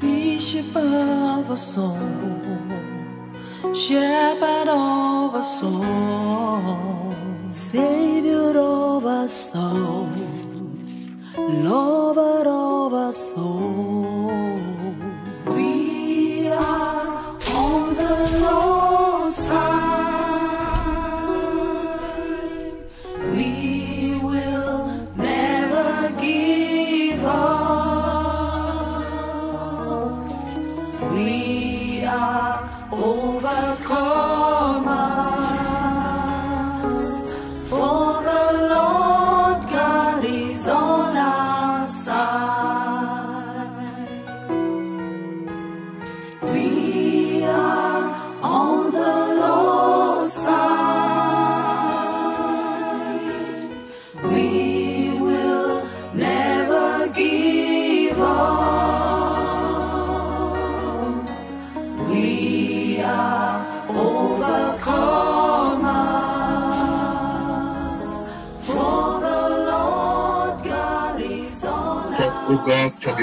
Bishop of a soul, shepherd of a soul, savior of a soul, lover of a soul.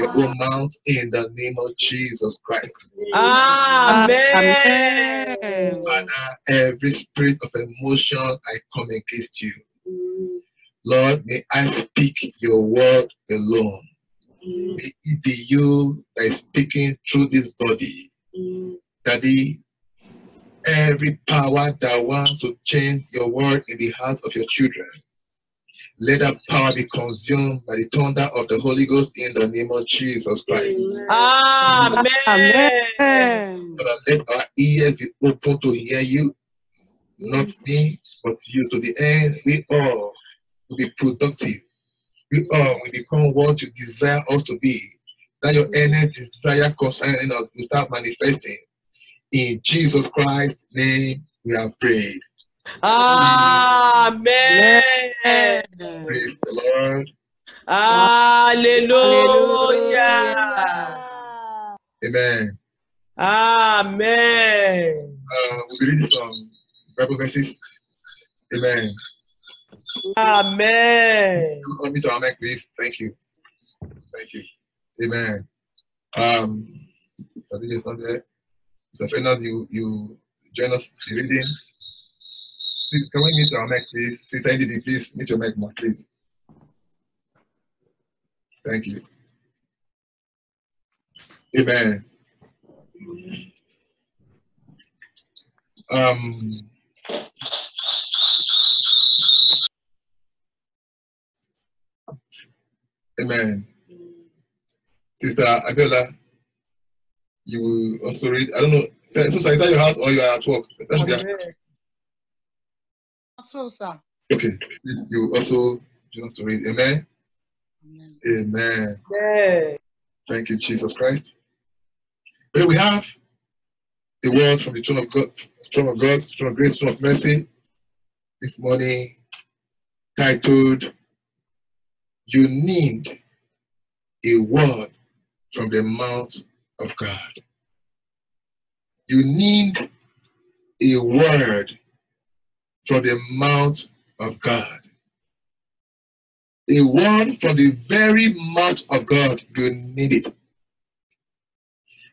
Your own mouth in the name of Jesus Christ. Amen. Father, every spirit of emotion, I come against you. Lord, may I speak your word alone. May it be you that is speaking through this body. Daddy, every power that wants to change your word in the heart of your children, let that power be consumed by the thunder of the Holy Ghost in the name of Jesus Christ. Amen. Amen. Father, let our ears be open to hear you, not me, but you. To the end, we all will be productive. We all will become what you desire us to be. That your earnest desire concerning us will start manifesting. In Jesus Christ's name, we have prayed. Amen. Praise the Lord. Hallelujah. Amen. Amen. Uh, we'll be reading some Bible verses. Amen. Amen. Come to our mic, please. Thank you. Thank you. Amen. Um, this is not there. So Fernand, you you join us in reading. Please, can we meet our mic, please? Sister Ndidi, please meet your mic, ma, please. Thank you. Amen. Um, amen. Sister Abiola, you will also read. I don't know. So, so is that your house or you are at work? That should be Amen. So, sir. okay. Please, you also join us to read. Amen. Amen. Amen. Thank you, Jesus Christ. Here we have the word from the throne of God, throne of God, throne of grace, throne of mercy. This morning, titled, "You need a word from the mouth of God." You need a word from the mouth of God. A word from the very mouth of God. You need it.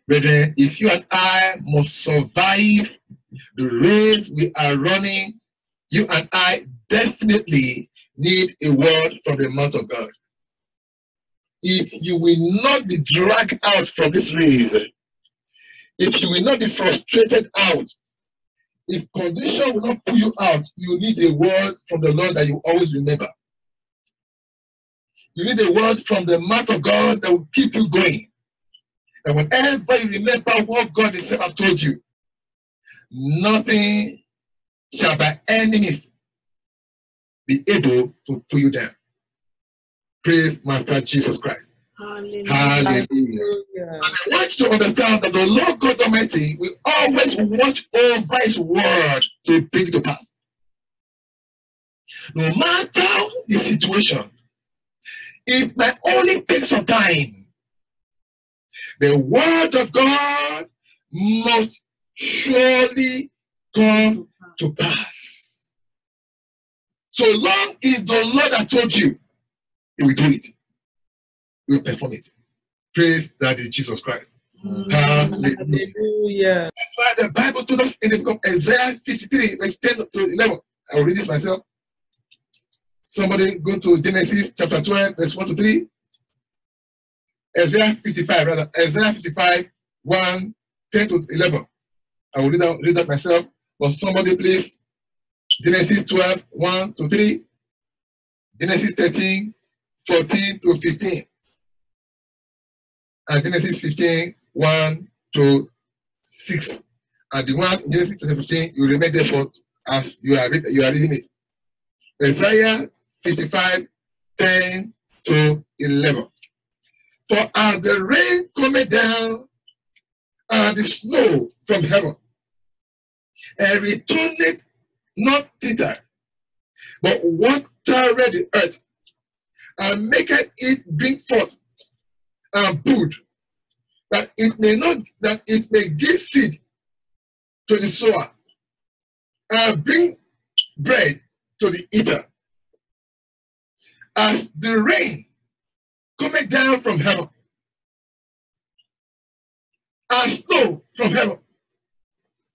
Brethren, if you and I must survive the race we are running, you and I definitely need a word from the mouth of God. If you will not be dragged out from this race, if you will not be frustrated out, if condition will not pull you out, you need a word from the Lord that you always remember. You need a word from the mouth of God that will keep you going. And whenever you remember what God has Himself has told you, nothing shall by any means be able to pull you down. Praise Master Jesus Christ. Hallelujah. Hallelujah. I want you to understand that the Lord God Almighty will always watch over His word to bring it to pass. No matter the situation, it might only take some time. The word of God must surely come to pass. So long is the Lord that told you, He will do it. Will perform it. Praise that is Jesus Christ. Hallelujah. Hallelujah. That's why the Bible told us in the book of Isaiah 53, verse 10 to 11. I will read this myself. Somebody go to Genesis chapter 12, verse 1 to 3. Isaiah 55, rather. Isaiah 55, 1, 10 to 11. I will read that, read that myself. But somebody please. Genesis 12, 1 to 3. Genesis 13, 14 to 15. And Genesis 15, 1 to 6. And the one in Genesis chapter 15, you remain there for as you are, you are reading it. Isaiah 55, 10 to 11. For as the rain cometh down and the snow from heaven, and returneth not thither, but watereth the earth, and maketh it bring forth and food, that it may not that it may give seed to the sower, and bring bread to the eater. As the rain cometh down from heaven, as snow from heaven,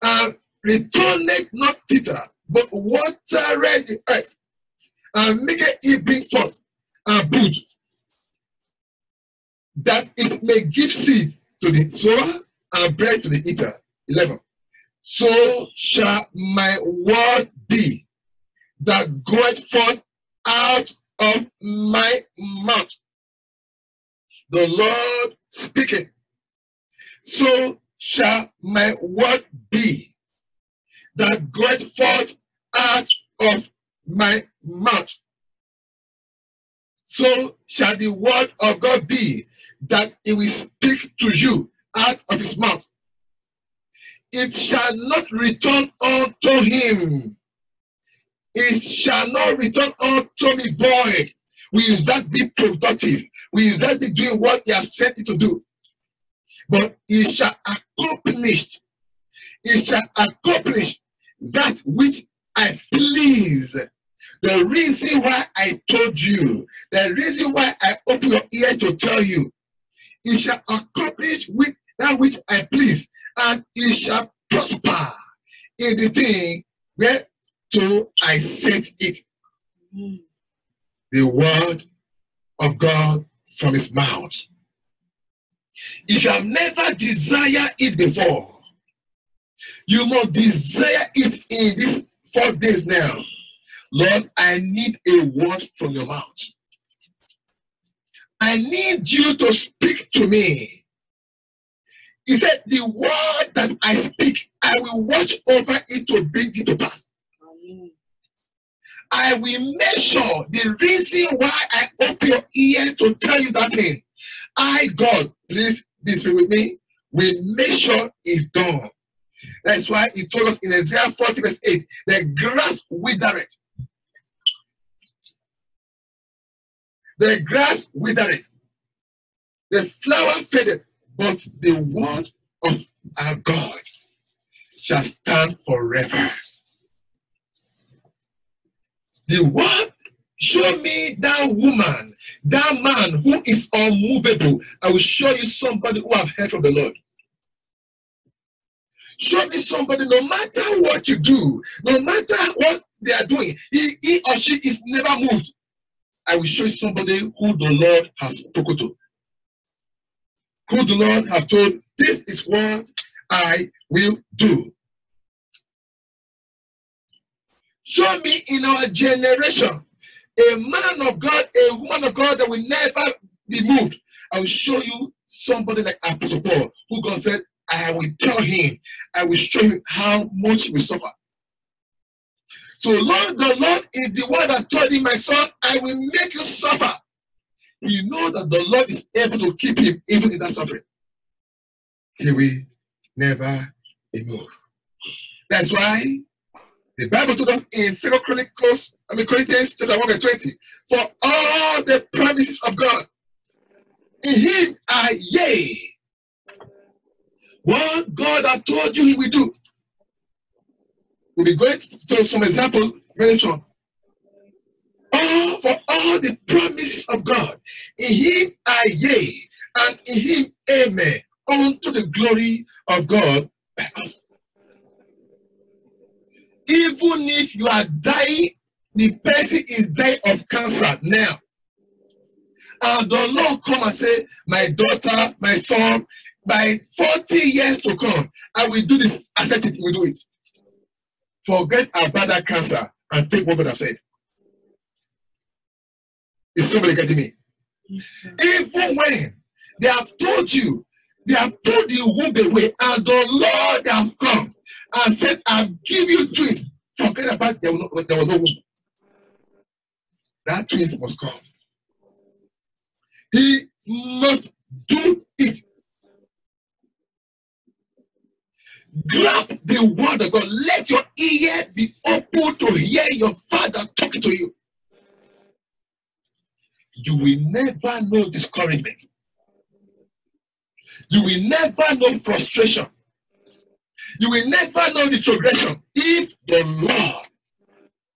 and returneth not thither, but watereth the earth, and maketh it bring forth and food, that it may give seed to the sower and bread to the eater. 11. So shall my word be that goeth forth out of my mouth. The Lord speaking. So shall my word be that goeth forth out of my mouth. So shall the word of God be that it will speak to you out of his mouth. It shall not return unto him. It shall not return unto me void. Will that be productive? Will that be doing what he has sent it to do? But it shall accomplish. It shall accomplish that which I please. The reason why I told you, the reason why I open your ear to tell you, it shall accomplish with that which I please, and it shall prosper in the thing whereto I set it. Mm. The word of God from his mouth. If you have never desired it before, you must desire it in these four days now. Lord, I need a word from your mouth. I need you to speak to me. He said, The word that I speak, I will watch over it to bring it to pass. I will make sure the reason why I open your ears to tell you that thing, I, God, please be spirit with me, will make sure it's done. That's why he told us in Isaiah 40, verse 8, the grass withereth. The grass withered, The flower faded, but the word of our God shall stand forever. The word, show me that woman, that man who is unmovable. I will show you somebody who have heard from the Lord. Show me somebody, no matter what you do, no matter what they are doing, he, he or she is never moved. I will show you somebody who the Lord has spoken to. Who the Lord has told, this is what I will do. Show me in our generation a man of God, a woman of God that will never be moved. I will show you somebody like Apostle Paul, who God said, I will tell him, I will show him how much will suffer. So, Lord, the Lord is the one that told him, My son, I will make you suffer. He know that the Lord is able to keep him even in that suffering. He will never be moved. That's why the Bible told us in Second Chronicles, I mean Corinthians chapter 1 verse 20, for all the promises of God in him are yea. what God has told you He will do. We'll be going to some examples very soon. All for all the promises of God. In Him I yea, and in Him amen, unto the glory of God. Even if you are dying, the person is dying of cancer now. And the Lord come and say, My daughter, my son, by 40 years to come, I will do this. Accept it, we do it. Forget about that cancer and take what God has said. Is somebody getting me? Even when they have told you, they have told you womb away, and the Lord have come and said, I've give you twins. Forget about there was no, there was no womb. That twins must come. He must do it. Grab the word of God. Let your ear be open to hear your father talking to you. You will never know discouragement. You will never know frustration. You will never know retrogression if the Lord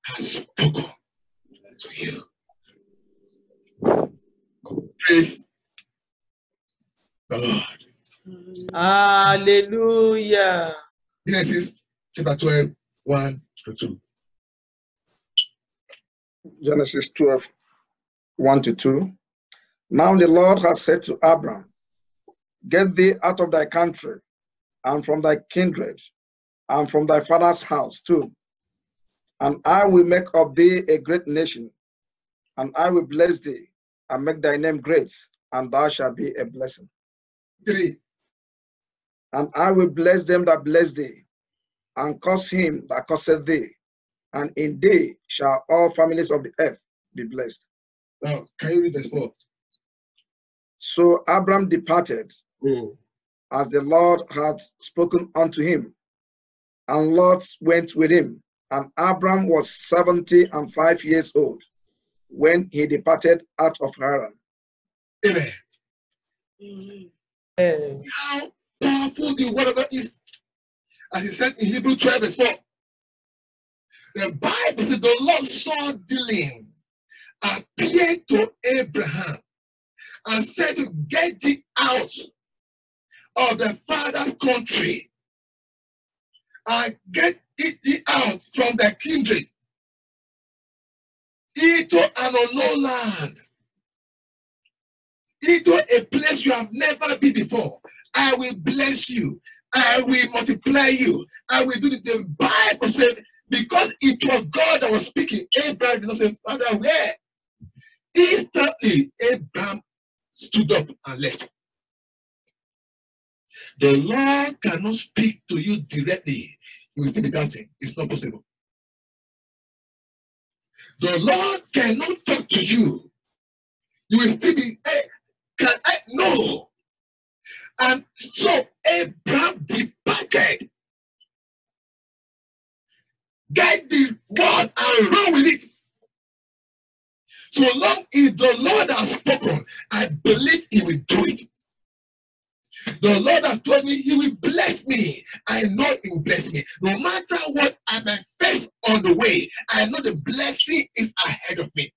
has spoken to you. Praise the Lord. Hallelujah. Genesis chapter 12, 1 to 2. Genesis 12, 1 to 2. Now the Lord has said to Abram, Get thee out of thy country, and from thy kindred, and from thy father's house too, and I will make of thee a great nation, and I will bless thee, and make thy name great, and thou shalt be a blessing. 3. And I will bless them that bless thee, and curse him that curseth thee, and in thee shall all families of the earth be blessed. Now, can you read verse 4? So Abram departed hmm. as the Lord had spoken unto him. And Lot went with him. And Abram was seventy and five years old when he departed out of Haran. Amen. Amen. How powerful word of God is. As he said in Hebrew 12, verse 4. The Bible said the Lord saw dealing, appeared to Abraham, and said to get thee out of the father's country and get thee out from the kindred into an unknown land, into a place you have never been before. I will bless you. I will multiply you. I will do it. The Bible said, because it was God that was speaking, Abraham did not say, Father, where? Instantly, Abraham stood up and left. The Lord cannot speak to you directly. You will still be doubting. It's not possible. The Lord cannot talk to you. You will still be, eh, can I? No. And so Abraham departed. Get the word and run with it. So long as the Lord has spoken, I believe he will do it. The Lord has told me he will bless me. I know he will bless me. No matter what I may face on the way, I know the blessing is ahead of me.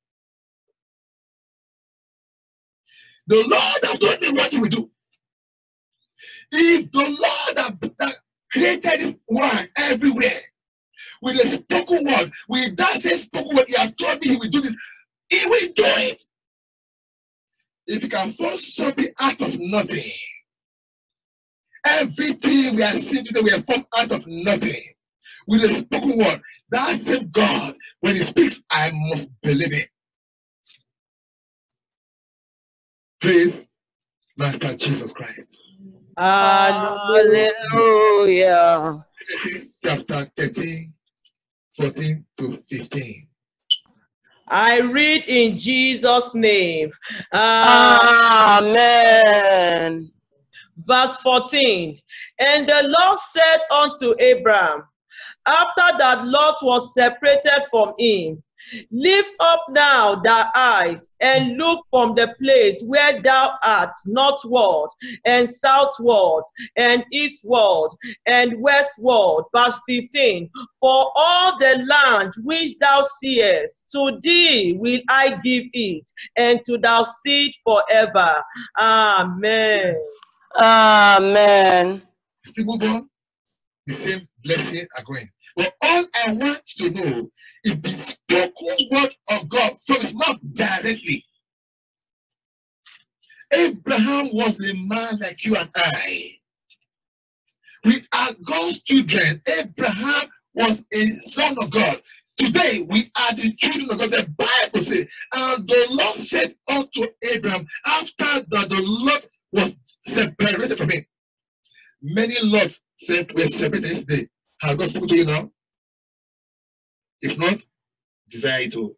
The Lord has told me what he will do. If the Lord that, that created word everywhere with a spoken word, with that same spoken word, he has told me he will do this, he will do it. If he can force something out of nothing, everything we are seeing today, we are formed out of nothing. With a spoken word, that same God, when he speaks, I must believe it. Praise Master Jesus Christ. Hallelujah. Genesis chapter 13, 14 to 15. I read in Jesus' name. Amen. verse 14. And the Lord said unto Abraham, after that Lot was separated from him, Lift up now thy eyes and look from the place where thou art northward and southward and eastward and westward. Verse 15 For all the land which thou seest, to thee will I give it, and to thy seed forever. Amen. Amen. Still move on. The same blessing are going. But all I want to know is the spoken word of God from his mouth directly. Abraham was a man like you and I. We are God's children. Abraham was a son of God. Today we are the children of God. The Bible says, and the Lord said unto Abraham, after that the Lord was separated from him. Many lots said were separated yesterday. Has God spoken to you now? If not, desire it all. to.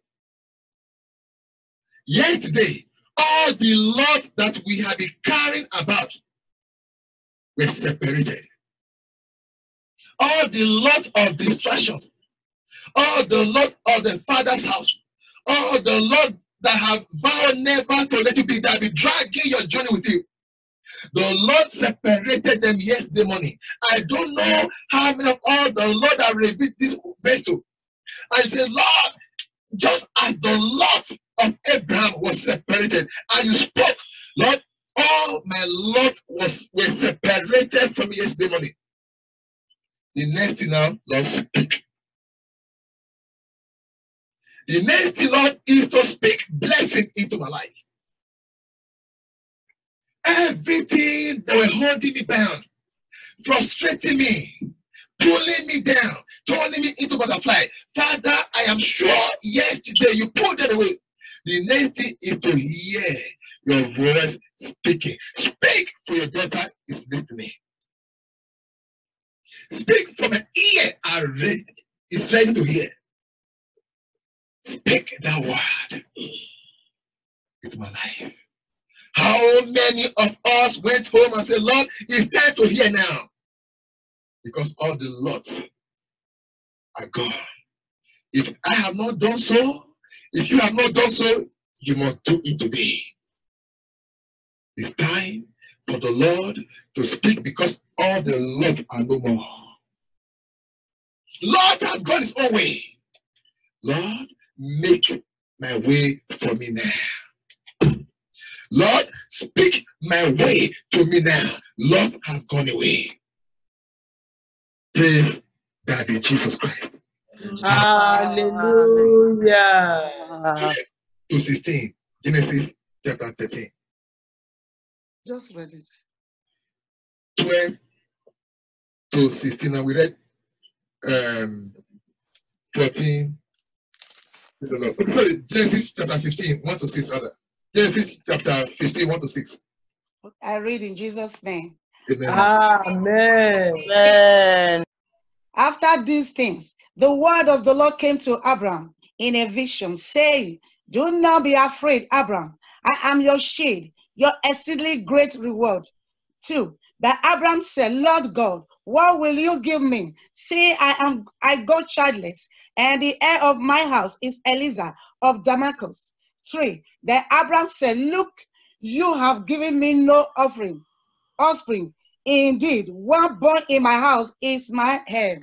Yesterday, all the lots that we have been carrying about were separated. All the lot of distractions, all the lot of the father's house, all the lot that have vowed never to let you be that be dragging your journey with you. The Lord separated them yesterday morning. I don't know how many of all the Lord have revealed this verse to. I said, Lord, just as the lot of Abraham was separated, and you spoke, Lord, all my lot was were separated from yesterday morning. The next thing now, Lord, speak. The next thing, Lord, is to speak blessing into my life. Everything that were holding me bound, frustrating me, pulling me down, turning me into butterfly. Father, I am sure yesterday you pulled it away. The next thing is to hear your voice speaking. Speak for your daughter is listening. To me. Speak from an ear are ready, ready to hear. Speak that word It's my life. How many of us went home and said, Lord, it's time to hear now? Because all the lots are gone. If I have not done so, if you have not done so, you must do it today. It's time for the Lord to speak because all the lots are no more. Lord has gone his own way. Lord, make my way for me now. Lord, speak my way to me now. Love has gone away. Praise in Jesus Christ. Hallelujah. Ah, To 16, Genesis chapter 13, Just read it. 12 to 16. And we read um, 14. Praise the Lord. Okay, sorry, Genesis chapter 15, 1 to 6, rather. Genesis chapter 15, 1 to 6. I read in Jesus' name. Amen. Amen. Amen. After these things, the word of the Lord came to Abraham in a vision, saying, Do not be afraid, Abraham. I am your shield, your exceedingly great reward. Two, that Abraham said, Lord God, what will you give me? See, I am I go childless, and the heir of my house is Eliezer of Damascus. Three, that Abraham said, Look, you have given me no offering, offspring. Indeed, one born in my house is my heir.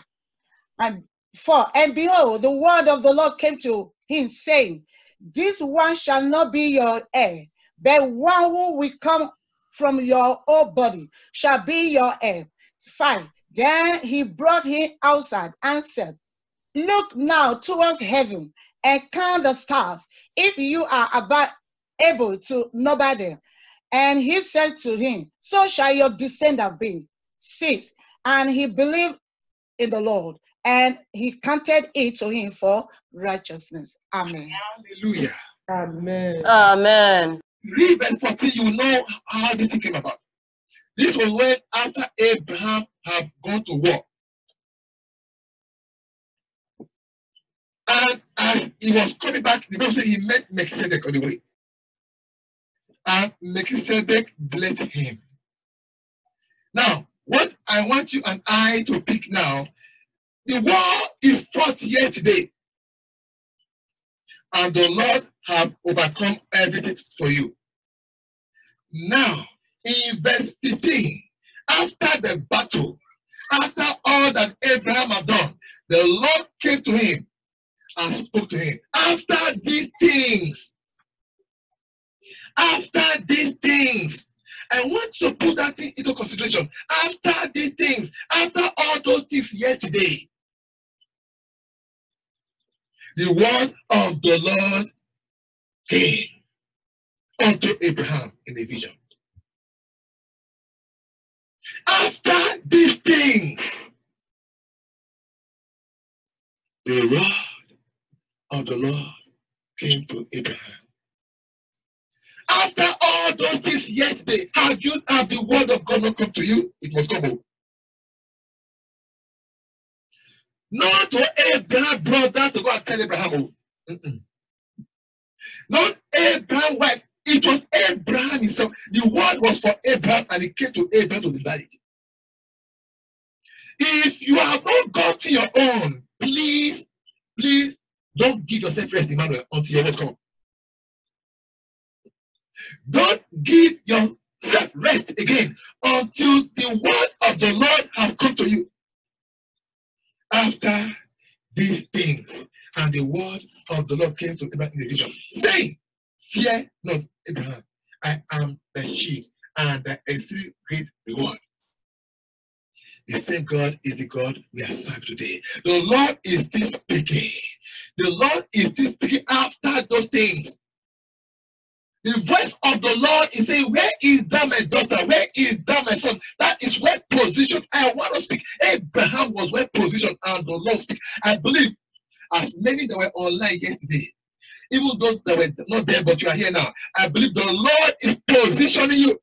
And four, and behold, the word of the Lord came to him, saying, This one shall not be your heir, but one who will come from your own body shall be your heir. Five, then he brought him outside and said, Look now towards heaven and count the stars, if you are about able to number them. And he said to him, So shall your descendant be. Six, and he believed in the Lord, and he counted it to him for righteousness. Amen. Hallelujah. Amen. Amen. Read verse 14, you know how this came about. This was when after Abraham had gone to war. And as he was coming back, the Bible said he met Melchizedek on the way. And Melchizedek blessed him. Now, what I want you and I to pick now, the war is fought here today. and the Lord have overcome everything for you. Now, in verse 15, after the battle, after all that Abraham had done, the Lord came to him and spoke to him. After these things, after these things, I want to put that into consideration. After these things, things yesterday, the word of the Lord came unto Abraham in a vision. After these things, the word of the Lord came to Abraham. After all those things yesterday, have you have the word of God not come to you? It must come. oh. Not Abraham brother to go and tell Abraham. Oh. Mm-mm. Not Abraham wife. It was Abraham himself. The word was for Abraham and it came to Abraham to deliver it. If you have not gotten your own, please, please don't give yourself rest, Emmanuel, until your word comes. Don't give yourself rest again until the word of the Lord have come to you. After these things, and the word of the Lord came to Abraham in a vision, saying, Fear not, Abraham, I am the shield and the exceeding great reward. The same God is the God we are serving today. The Lord is still speaking. The Lord is still speaking after those things. The voice of the Lord is saying, Where is that my daughter? Where is that my son? That is where position I want to speak. Abraham was well positioned and the Lord speak. I believe as many that were online yesterday, even those that were not there, but you are here now, I believe the Lord is positioning you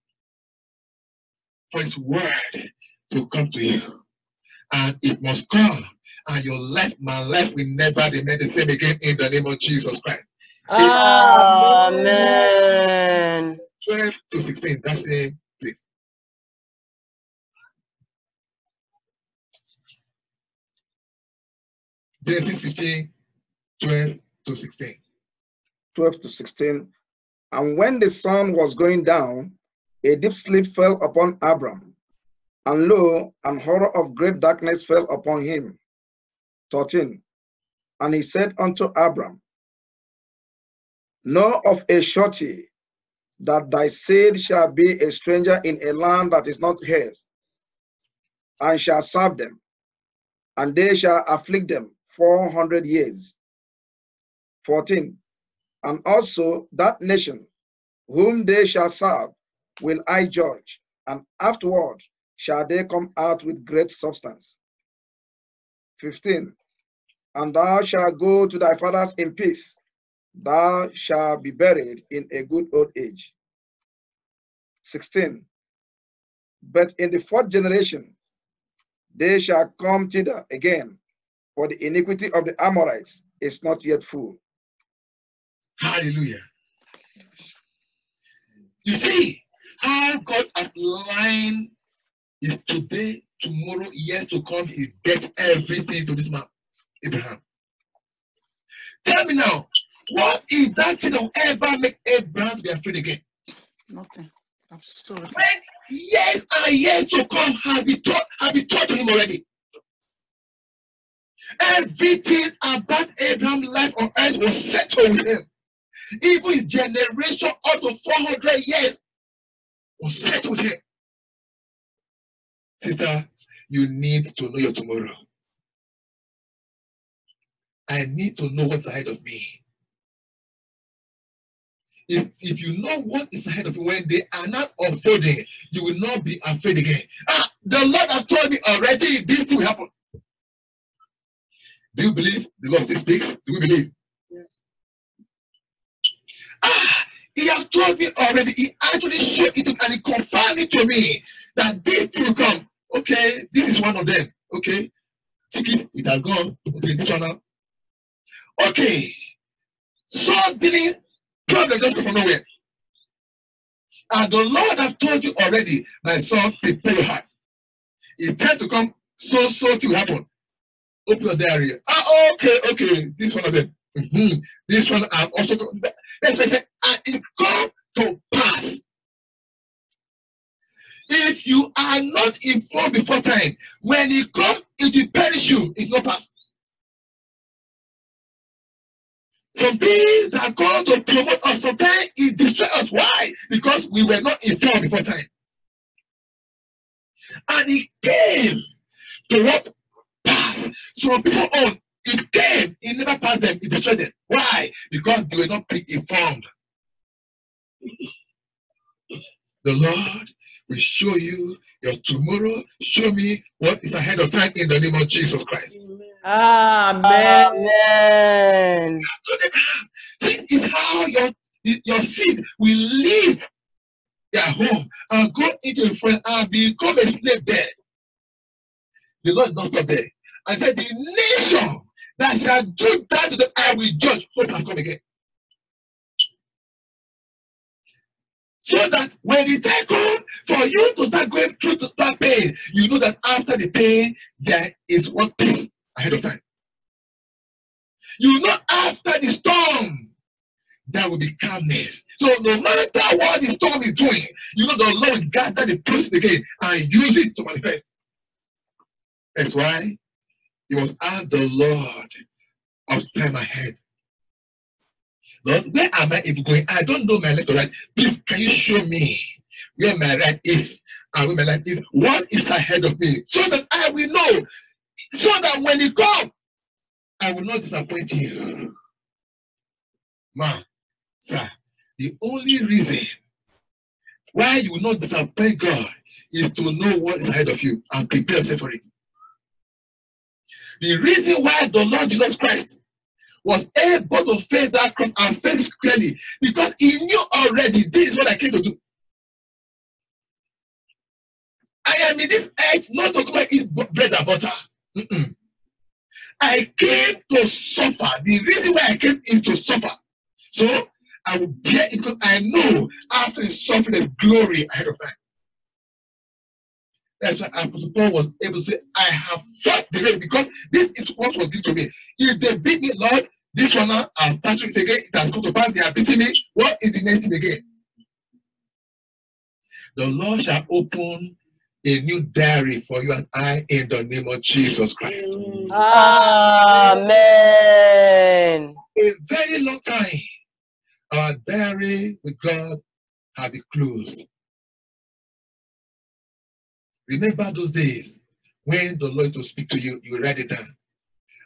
for his word to come to you. And it must come. And your life, my life will never remain the same again in the name of Jesus Christ. Amen. 12 to 16. That's it, please. Genesis 15, 12 to 16. 12 to 16. And when the sun was going down, a deep sleep fell upon Abram. And lo, an horror of great darkness fell upon him. 13. And he said unto Abram, Know of a surety that thy seed shall be a stranger in a land that is not hers, and shall serve them, and they shall afflict them four hundred years. 14. And also that nation whom they shall serve will I judge, and afterward shall they come out with great substance. 15. And thou shalt go to thy fathers in peace, thou shalt be buried in a good old age. 16. But in the fourth generation, they shall come thither again, for the iniquity of the Amorites is not yet full. Hallelujah. You see how God outlined is today, tomorrow, years to come, he gets everything to this man, Abraham. Tell me now, what is that thing that will ever make Abraham to be afraid again? Nothing. Absolutely. When years and years to come have been taught, have been taught to him already. Everything about Abraham's life on earth was settled with him. Even his generation up to 400 years was settled with him. Sister, you need to know your tomorrow. I need to know what's ahead of me. If, if you know what is ahead of you when they are not unfolding, you will not be afraid again. Ah, the Lord has told me already this thing will happen. Do you believe the Lord still speaks? Do we believe? Yes. Ah, he has told me already. He actually showed it to- me and he confirmed it to me that this thing will come. Okay, this is one of them. Okay, take it. It has gone. Okay, this one now. Okay, suddenly problem just come from nowhere. And the Lord have told you already, my son, prepare your heart. It's time to come. So so thing will happen. Open your diary. Ah, okay, okay. This one of them. Mhm. This one I've also. That's why I and it come to pass. If you are not informed before time, when it comes, it will perish you. It will not pass. Some things that come to promote us, sometimes it destroys us. Why? Because we were not informed before time. And it came to what pass. So people on it came, it never passed them, it destroyed them. Why? Because they were not pre-informed. The Lord will show you your tomorrow. Show me what is ahead of time in the name of Jesus Christ. Amen. Amen. Ground. This is how your, your seed will leave their home and go into a friend and become a slave there. The Lord not stop there. I said, The nation that shall do that to them, I will judge. Hope have come again. So that when the time comes for you to start going through to start pain, you know that after the pain, there is one peace ahead of time. You know after the storm, there will be calmness. So no matter what the storm is doing, you know the Lord will gather the person again and use it to manifest. That's why you must ask the Lord of time ahead. Lord, where am I even going? I don't know my left or right. Please, can you show me where my right is and where my left is? What is ahead of me? So that I will know. So that when you come, I will not disappoint you. Ma, sir, the only reason why you will not disappoint God is to know what is ahead of you and prepare yourself for it. The reason why the Lord Jesus Christ was able to face that cross and face clearly because he knew already this is what I came to do. I am in this age not to come and eat bread and butter. I came to suffer. The reason why I came is to suffer. So I will bear it because I know after the suffering there's glory ahead of time. That's why Apostle Paul was able to say, I have fought the race because this is what was given to me. If they beat me, Lord, this one uh, now, I'm passing it again. It has come to pass. They are beating me. What is the next thing again? The Lord shall open a new diary for you and I in the name of Jesus Christ. Amen. A very long time, our diary with God had been closed. Remember those days when the Lord will speak to you, you write it down.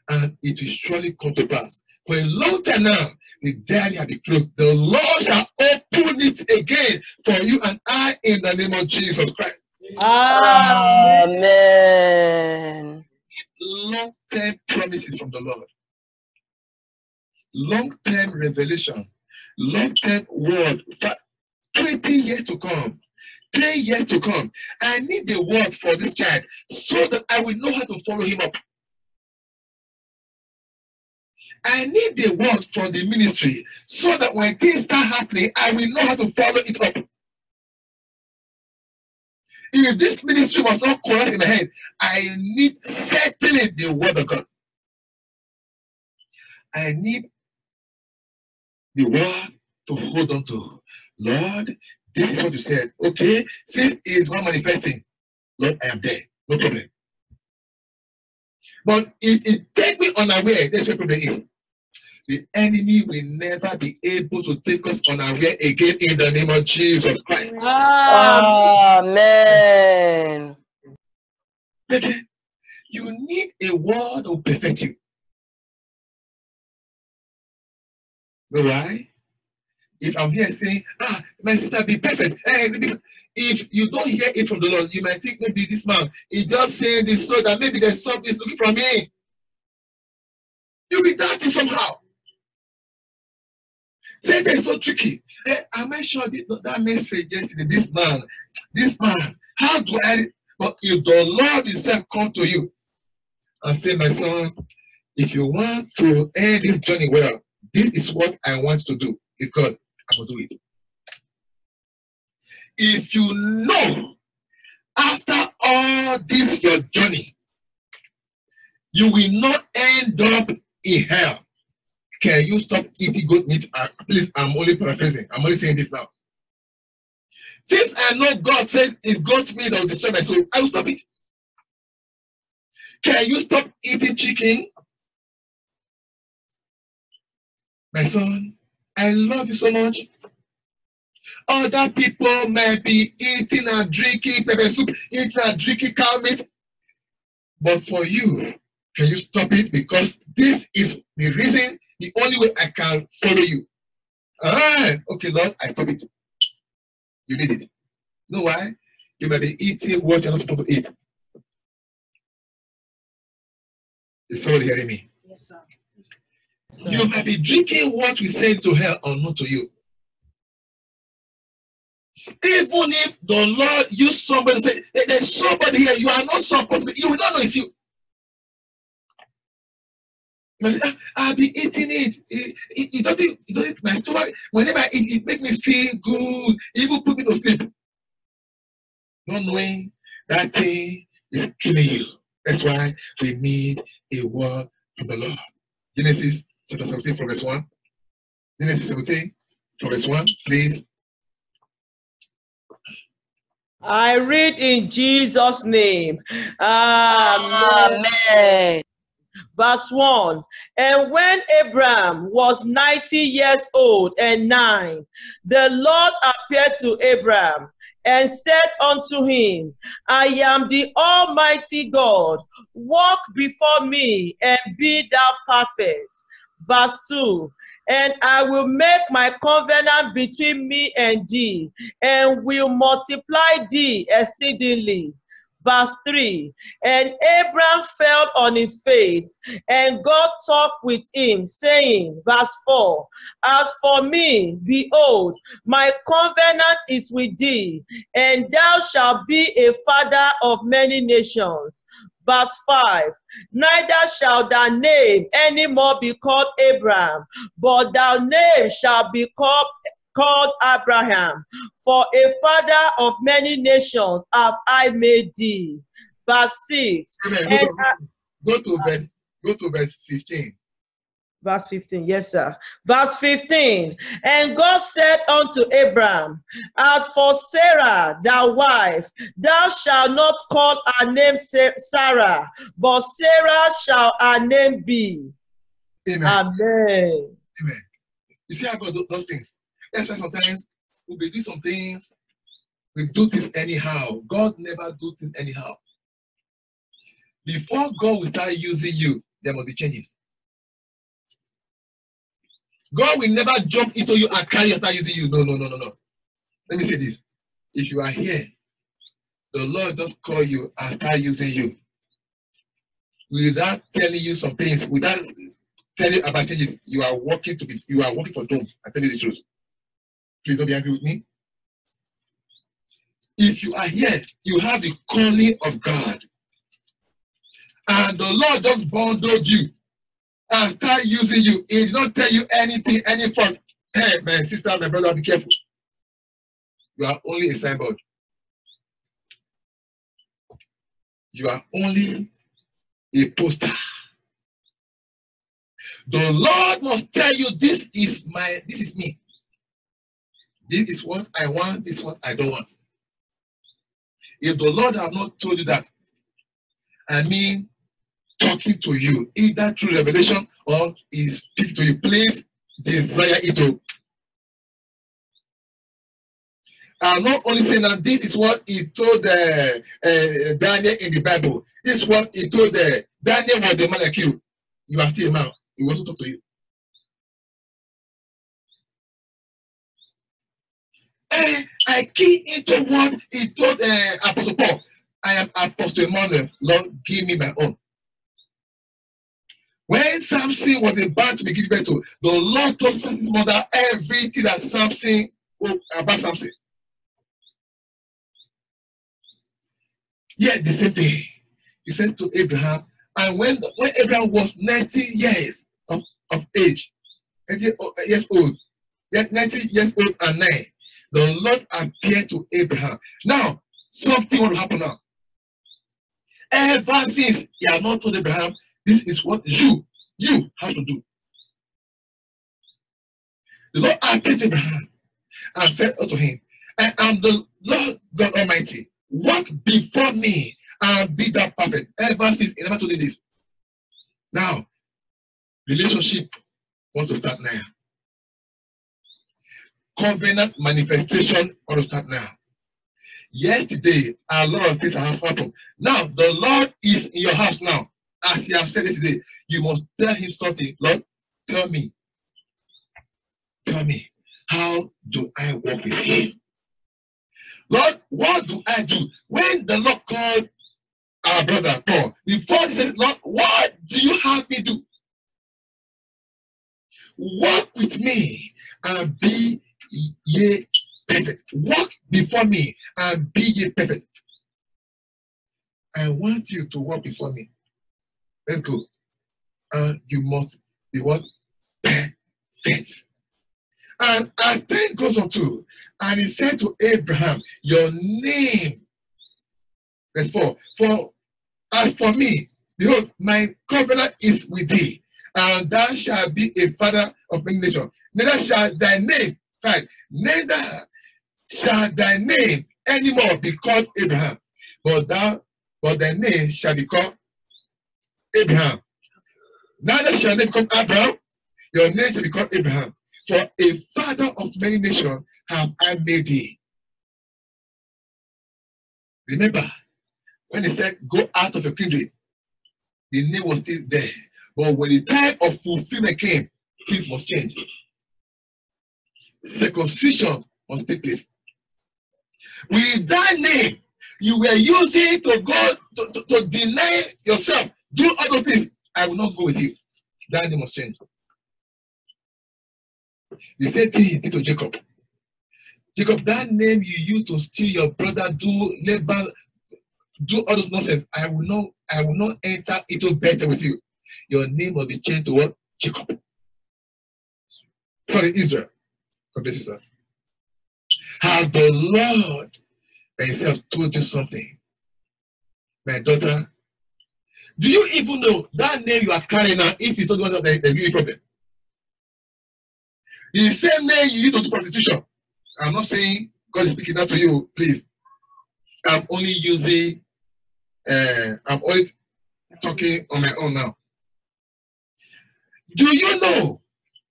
And it will surely come to pass. For a long time now, the diary has been closed. The Lord shall open it again for you and I in the name of Jesus Christ. Amen. Long term promises from the Lord, long term revelation, long term word. 20 years to come, 10 years to come. I need the word for this child so that I will know how to follow him up. I need the word for the ministry so that when things start happening, I will know how to follow it up. If this ministry was not correct in my head, I need certainly the word of God. I need the word to hold on to. Lord, this is what you said. Okay, since it's not manifesting, Lord, I am there. No problem. But if it take me unaware, that's where the problem is. The enemy will never be able to take us on our way again in the name of Jesus Christ. Amen. Amen. You need a word to perfect you. Know why? If I'm here saying, ah, my sister, be perfect. eh, be if you don't hear it from the Lord, you might think maybe this man is just saying this so that maybe there's something looking from me. You'll be doubting somehow. Satan is so tricky. Eh, I that, that message yesterday, this man, this man, how do I? But if the Lord Himself come to you and say, my son, if you want to end this journey well, this is what I want to do. It's God. I'm going to do it. If you know after all this your journey, you will not end up in hell. Can you stop eating goat meat? Uh, please, I'm only paraphrasing. I'm only saying this now. Since I know God said it's goat meat will destroy my soul, I will stop it. Can you stop eating chicken? My son, I love you so much. Other people may be eating and drinking pepper soup, eating and drinking cow meat. But for you, can you stop it? Because this is the reason, the only way I can follow you. Ah, okay, Lord, I stop it. You need it. You know why? You may be eating what you're not supposed to eat. Is somebody hearing me? Yes, sir. You may be drinking what we send to hell or not to you. Even if the Lord use somebody to say, "There- there's somebody here, you are not supposed to be, you will not know it's you. I'll be eating it. It, it, it doesn't, it doesn't, my stomach, whenever I eat, it makes me feel good, it even put me to sleep. Not knowing that thing is killing you. That's why we need a word from the Lord. Genesis chapter 17 from verse 1. Genesis 17 from verse 1, please. I read in Jesus' name. Amen. Amen. Verse 1 And when Abraham was 90 years old and nine, the Lord appeared to Abraham and said unto him, I am the Almighty God. Walk before me and be thou perfect. Verse 2 And I will make my covenant between me and thee, and will multiply thee exceedingly. Verse 3 And Abraham fell on his face, and God talked with him, saying, Verse 4 As for me, behold, my covenant is with thee, and thou shalt be a father of many nations. Verse 5 Neither shall thy name any more be called Abram, but thy name shall be called called Abraham, for a father of many nations have I made thee. Verse 6. Amen. Go, to, go to verse go to verse 15. Verse 15, yes, sir. Verse 15. And God said unto Abraham, As for Sarah, thy wife, thou shalt not call her name Sarai, but Sarah shall her name be. Amen. Amen. Amen. You see how God do those things. Why sometimes we be do some things, we do things anyhow. God never do things anyhow. Before God will start using you, there must be changes. God will never jump into you and carry start using you. No, no, no, no, no. Let me say this. If you are here, the Lord just call you and start using you. Without telling you some things, without telling about changes, you are working to be you are working for doom. I tell you the truth. Please don't be angry with me. If you are here, you have the calling of God. And the Lord just bundled you and start using you. He did not tell you anything, any fault. Hey, my sister, my brother, be careful. You are only a signboard. You are only a poster. The Lord must tell you this is my, this is me. This is what I want, this is what I don't want. If the Lord have not told you that, I mean, talking to you, either through revelation or he speak to you, please desire it. To. I'm not only saying that this is what he told uh, uh, Daniel in the Bible. This is what he told uh, Daniel was a man like you. You are still a man. He wants to talk to you. And I key into what he told uh, Apostle Paul. I am Apostle Emmanuel. Lord, give me my own. When Samson was about to be given to, the Lord told Samson's mother everything that Samson oh, about Samson. Yet the same day, he said to Abraham, and when, when Abraham was 90 years of, of age, 90 years old, yet 90 years old and nine, the Lord appeared to Abraham. Now, something will happen now. Ever since he had not told Abraham, this is what you, you have to do. The Lord appeared to Abraham and said unto him, I am the Lord God Almighty. Walk before me and be that perfect. Ever since he never told him this. Now, relationship wants to start now. Covenant manifestation want to start now. Yesterday, a lot of things have happened. Now, the Lord is in your house now. As he has said it today, you must tell him something. Lord, tell me. Tell me, how do I walk with Him? Lord, what do I do? When the Lord called our brother Paul, first he said, Lord, what do you have me do? Walk with me and be ye perfect. Walk before me and be ye perfect. I want you to walk before me. Let's go. And you must be what? Perfect. And as time goes on too, and he said to Abraham, Your name. Verse 4 For as for me, behold, my covenant is with thee, and thou shalt be a father of many nations. Neither shall thy name, five, neither shall thy name anymore be called Abram, but thou, but thy name shall be called Abraham. Neither shall name come Abraham, your name shall be called Abraham. For a father of many nations have I made thee. Remember, when he said, Go out of your kindred, the name was still there. But when the time of fulfillment came, things must change. Circumcision must take place. With that name, you were using to go to, to, to deny yourself, do those things. I will not go with you. That name must change. The same thing he did to Jacob. Jacob, that name you used to steal your brother, do labor, do all those nonsense. I will not, I will not enter into better with you. Your name will be changed to what? Jacob. Sorry, Israel. God bless you, sir. Has the Lord himself told you something? My daughter, do you even know that name you are carrying now, if it's not the one that that give you problem? The same name you use to do prostitution. I'm not saying God is speaking that to you, please. I'm only using, uh, I'm only talking on my own now. Do you know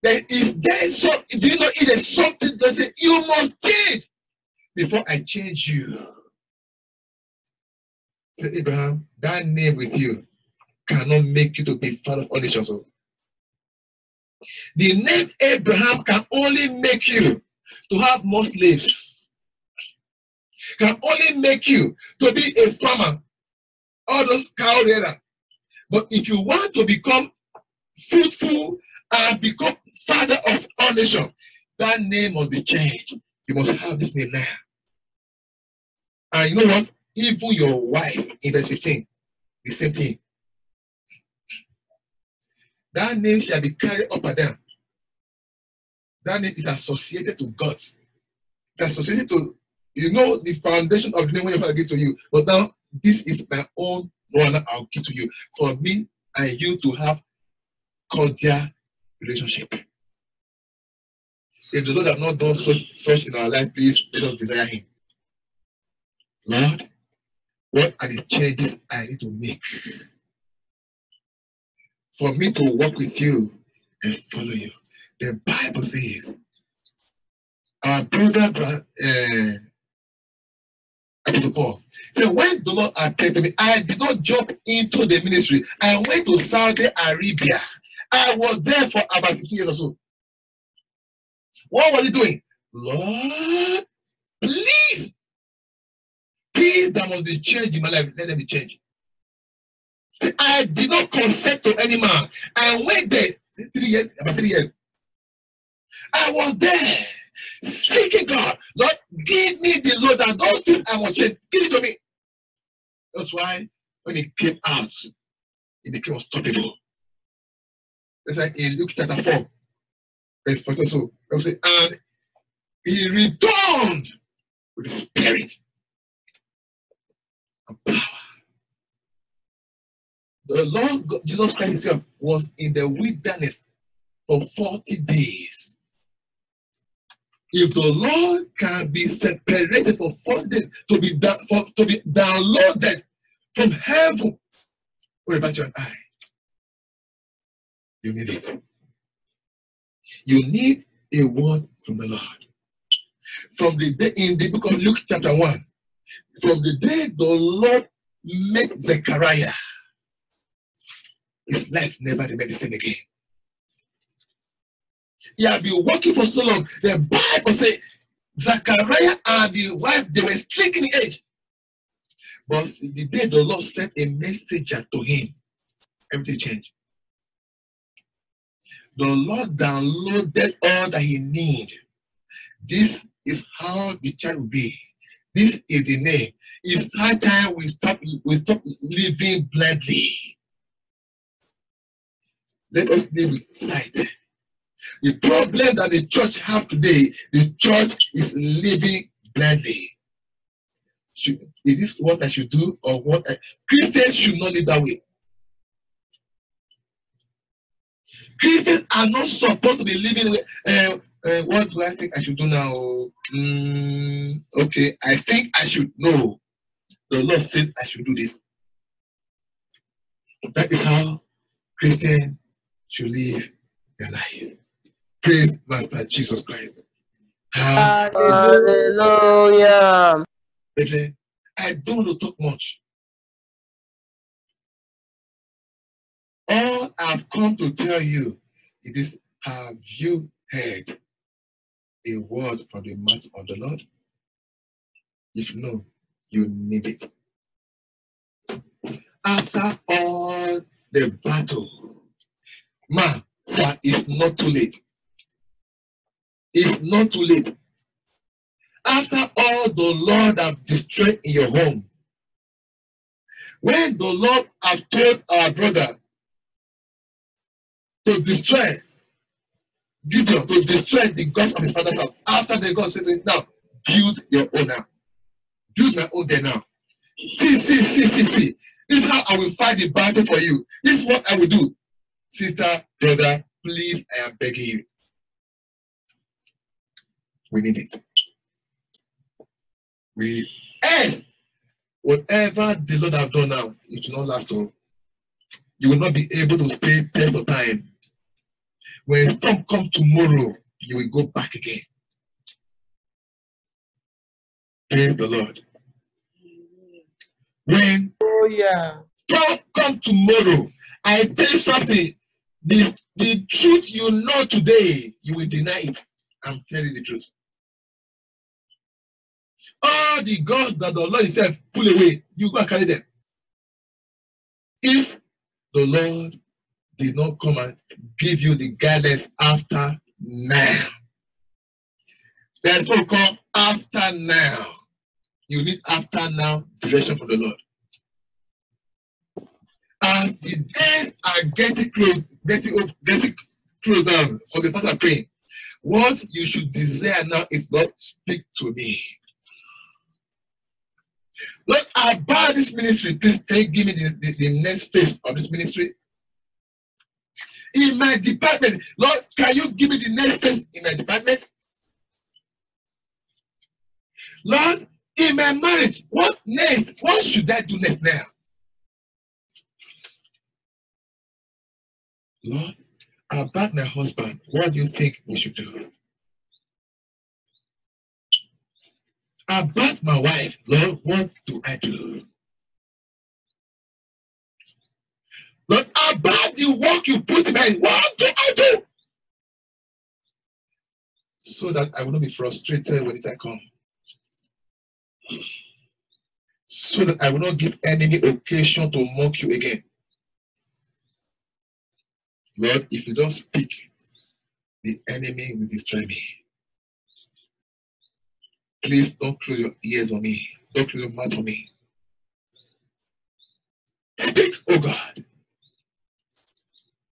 that is there some, do you know if there's something say you must change before I change you? Say, Abram, that name with you cannot make you to be father of all nations. The name Abram can only make you to have more slaves. Can only make you to be a farmer. All those cow. But if you want to become fruitful and become father of all nations, that name must be changed. You must have this name now. And you know what? Even your wife in verse 15, the same thing. That name shall be carried up and down. That name is associated to God. It's associated to, you know, the foundation of the name when your father gave to you. But now, this is my own one I'll give to you. For me and you to have cordial relationship. If the Lord have not done such, such in our life, please let us desire Him. Lord, what are the changes I need to make for me to walk with you and follow you? The Bible says, our brother, bro- uh, Apostle Paul said, when the Lord appeared to me, I did not jump into the ministry. I went to Saudi Arabia. I was there for about 15 years or so. What was he doing? Lord, please, things that must be changed in my life, let them be changed. I did not consent to any man. I went there three years, about three years. I was there seeking God. Lord, give me the Lord that those things I must change. Give it to me. That's why when he came out, he became unstoppable. That's why in Luke chapter 4, verse 40 or so, I say, and he returned with the spirit and power. The Lord God, Jesus Christ Himself was in the wilderness for 40 days. If the Lord can be separated for 40 days to be da- for, to be downloaded from heaven, what about you and I? You need it. You need a word from the Lord. From the day in the book of Luke, chapter 1, from the day the Lord met Zechariah, his life never remained the same again. He had been working for so long. The Bible says Zechariah and the wife they were stricken in age. But the day the Lord sent a messenger to him, everything changed. The Lord downloaded all that he needed. This is how the child will be. This is the name. It's high time we stop we stop living blindly. Let us live with sight. The problem that the church have today, the church is living blindly. Should, is this what I should do or what I, Christians should not live that way. Christians are not supposed to be living with uh, uh, what do I think I should do now? Mm, okay, I think I should know. The Lord said I should do this. That is how Christians should live their life. Praise Master Jesus Christ. Hallelujah. Hallelujah. I don't want to talk much. All I've come to tell you it is have you heard a word from the mouth of the Lord? If no, you need it. After all the battle, man, sir, it's not too late. It's not too late. After all the Lord have destroyed in your home, when the Lord have told our brother to destroy Gideon, to destroy the gods of his father's house, after the God said to him, now build your own now. Build my own there now. See, see, see, see, see. This is how I will fight the battle for you. This is what I will do. Sister, brother, please, I am begging you. We need it. We yes, whatever the Lord have done now, it will not last long. You will not be able to stay test of time. When storm come tomorrow, you will go back again. Praise the Lord. When Oh, yeah. storm come tomorrow, I tell you something. The, the truth you know today, you will deny it. I'm telling you the truth. All the gods that the Lord Himself pull away, you go and carry them. If the Lord did not come and give you the guidance after now, that's what call after now. You need after now direction from the Lord. As the days are getting close, getting up, getting close down for the fast praying, what you should desire now is Lord, speak to me. Lord, buy this ministry, please give me the, the, the next phase of this ministry? In my department, Lord, can you give me the next phase in my department? Lord, in my marriage, what next? What should I do next now? Lord, about my husband, what do you think we should do? About my wife, Lord, what do I do? Lord, about the work you put in what do I do? So that I will not be frustrated when it I come. So that I will not give enemy occasion to mock you again. Lord, if you don't speak, the enemy will destroy me. Please don't close your ears on me. Don't close your mouth on me. Speak, oh God.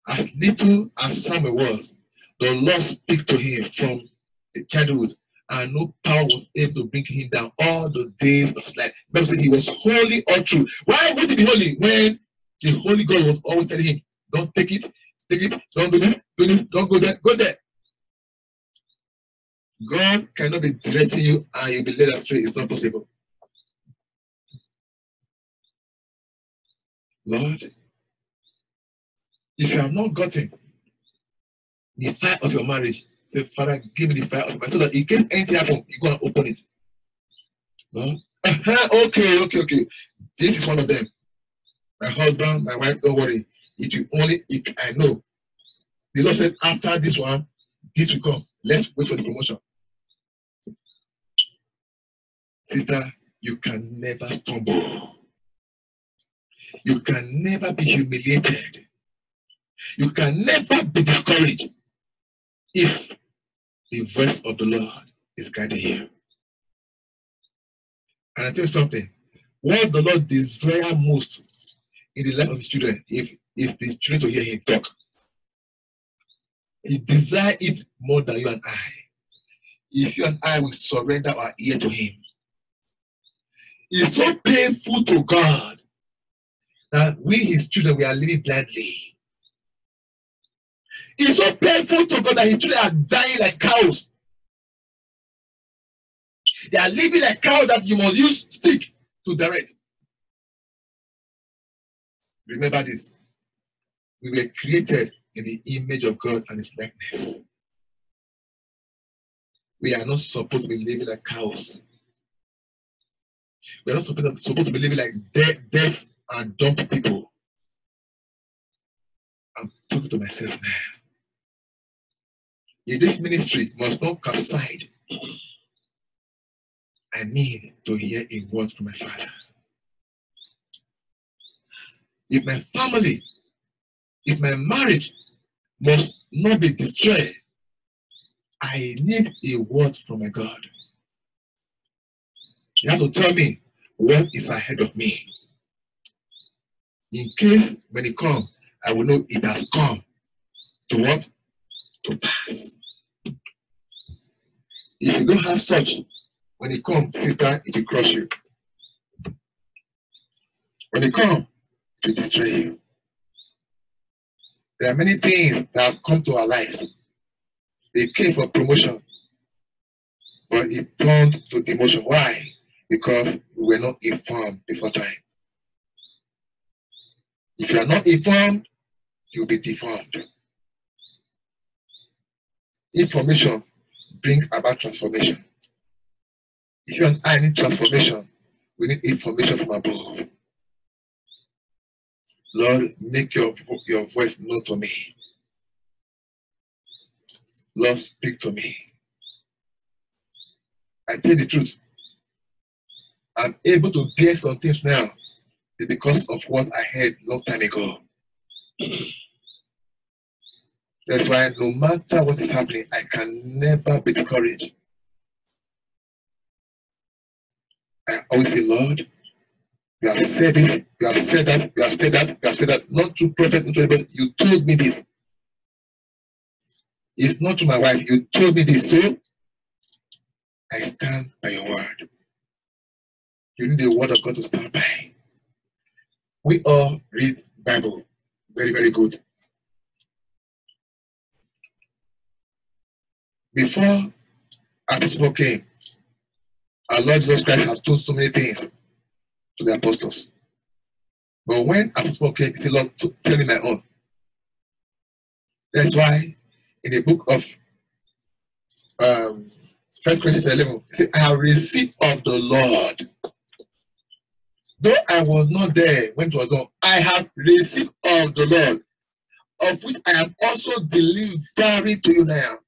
As little as Samuel was, the Lord speak to him from childhood, and no power was able to bring him down all the days of his life. Bible said he was holy or true. Why would he be holy when the Holy God was always telling him, "Don't take it, take it, don't do this, do this, don't go there, go there." God cannot be directing you and you'll be led astray. It's not possible. Lord, if you have not gotten the fire of your marriage, say, Father, give me the fire of your marriage so that in case anything happens, you're going to open it. Uh-huh, okay, okay, okay. This is one of them. My husband, my wife, don't worry. It will only, if I know. The Lord said, after this one, this will come. Let's wait for the promotion. Sister, you can never stumble. You can never be humiliated. You can never be discouraged if the voice of the Lord is guiding you. And I tell you something, what the Lord desires most in the life of his children if is the children to hear him talk. He desires it more than you and I. If you and I will surrender our ear to him. It's so painful to God that we, his children, we are living blindly. It's so painful to God that his children are dying like cows. They are living like cows that you must use stick to direct. Remember this. We were created in the image of God and his likeness. We are not supposed to be living like cows. We are not supposed to, be living like deaf, deaf and dumb people. I'm talking to myself now. If this ministry must not subside, I need to hear a word from my father. If my family, if my marriage must not be destroyed, I need a word from my God. You have to tell me what is ahead of me. In case when it comes, I will know it has come to what? To pass. If you don't have such, when it comes, sister, it will crush you. When it comes, it will destroy you. There are many things that have come to our lives. They came for promotion, but it turned to demotion. Why? Because we were not informed before time. If you are not informed, you'll be deformed. Information brings about transformation. If you and I need transformation, we need information from above. Lord, make your, your voice known to me. Lord, speak to me. I tell the truth. I'm able to bear some things now because of what I heard long time ago. That's why no matter what is happening, I can never be discouraged. I always say, Lord, you have said it, you have said that, you have said that, you have said that, not to prophet, not to anybody. You told me this. It's not to my wife, you told me this. So I stand by your word. You need the word of God to stand by. We all read Bible. Very, very good. Before Apostle came, our Lord Jesus Christ has told so many things to the apostles. But when Apostle came, he said, Lord, tell me my own. That's why in the book of um, First Corinthians 11, he said, I have received of the Lord. Though I was not there when it was done, I have received of the Lord, of which I am also delivering to you now.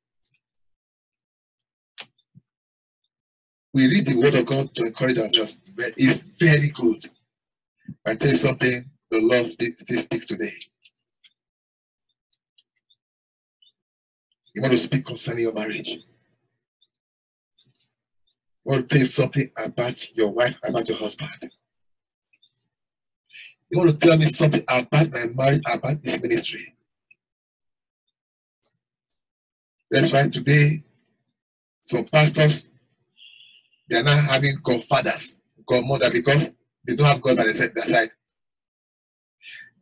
We read the word of God to encourage ourselves. It's very good. I tell you something, the Lord still speaks today. You want to speak concerning your marriage. You want to tell something about your wife, about your husband. You want to tell me something about my marriage, about this ministry. That's why today, some pastors, they are not having godfathers, godmother, because they don't have God by their side.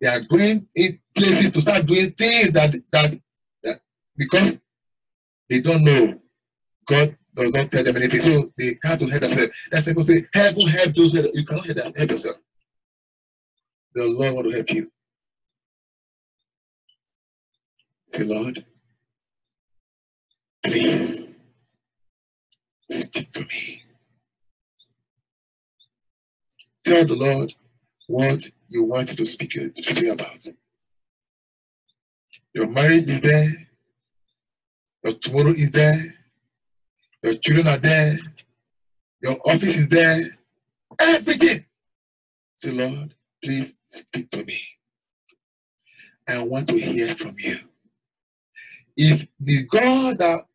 They are going in places to start doing things that, that, that because they don't know God does not tell them anything. So they have to help themselves. That's people say, heaven help those you cannot help, them, help yourself. The Lord to help you. Say, Lord, please speak to me. Tell the Lord what you want to speak to you about. Your marriage is there. Your tomorrow is there. Your children are there. Your office is there. Everything. Say, Lord, please speak to me. I want to hear from you. If the God that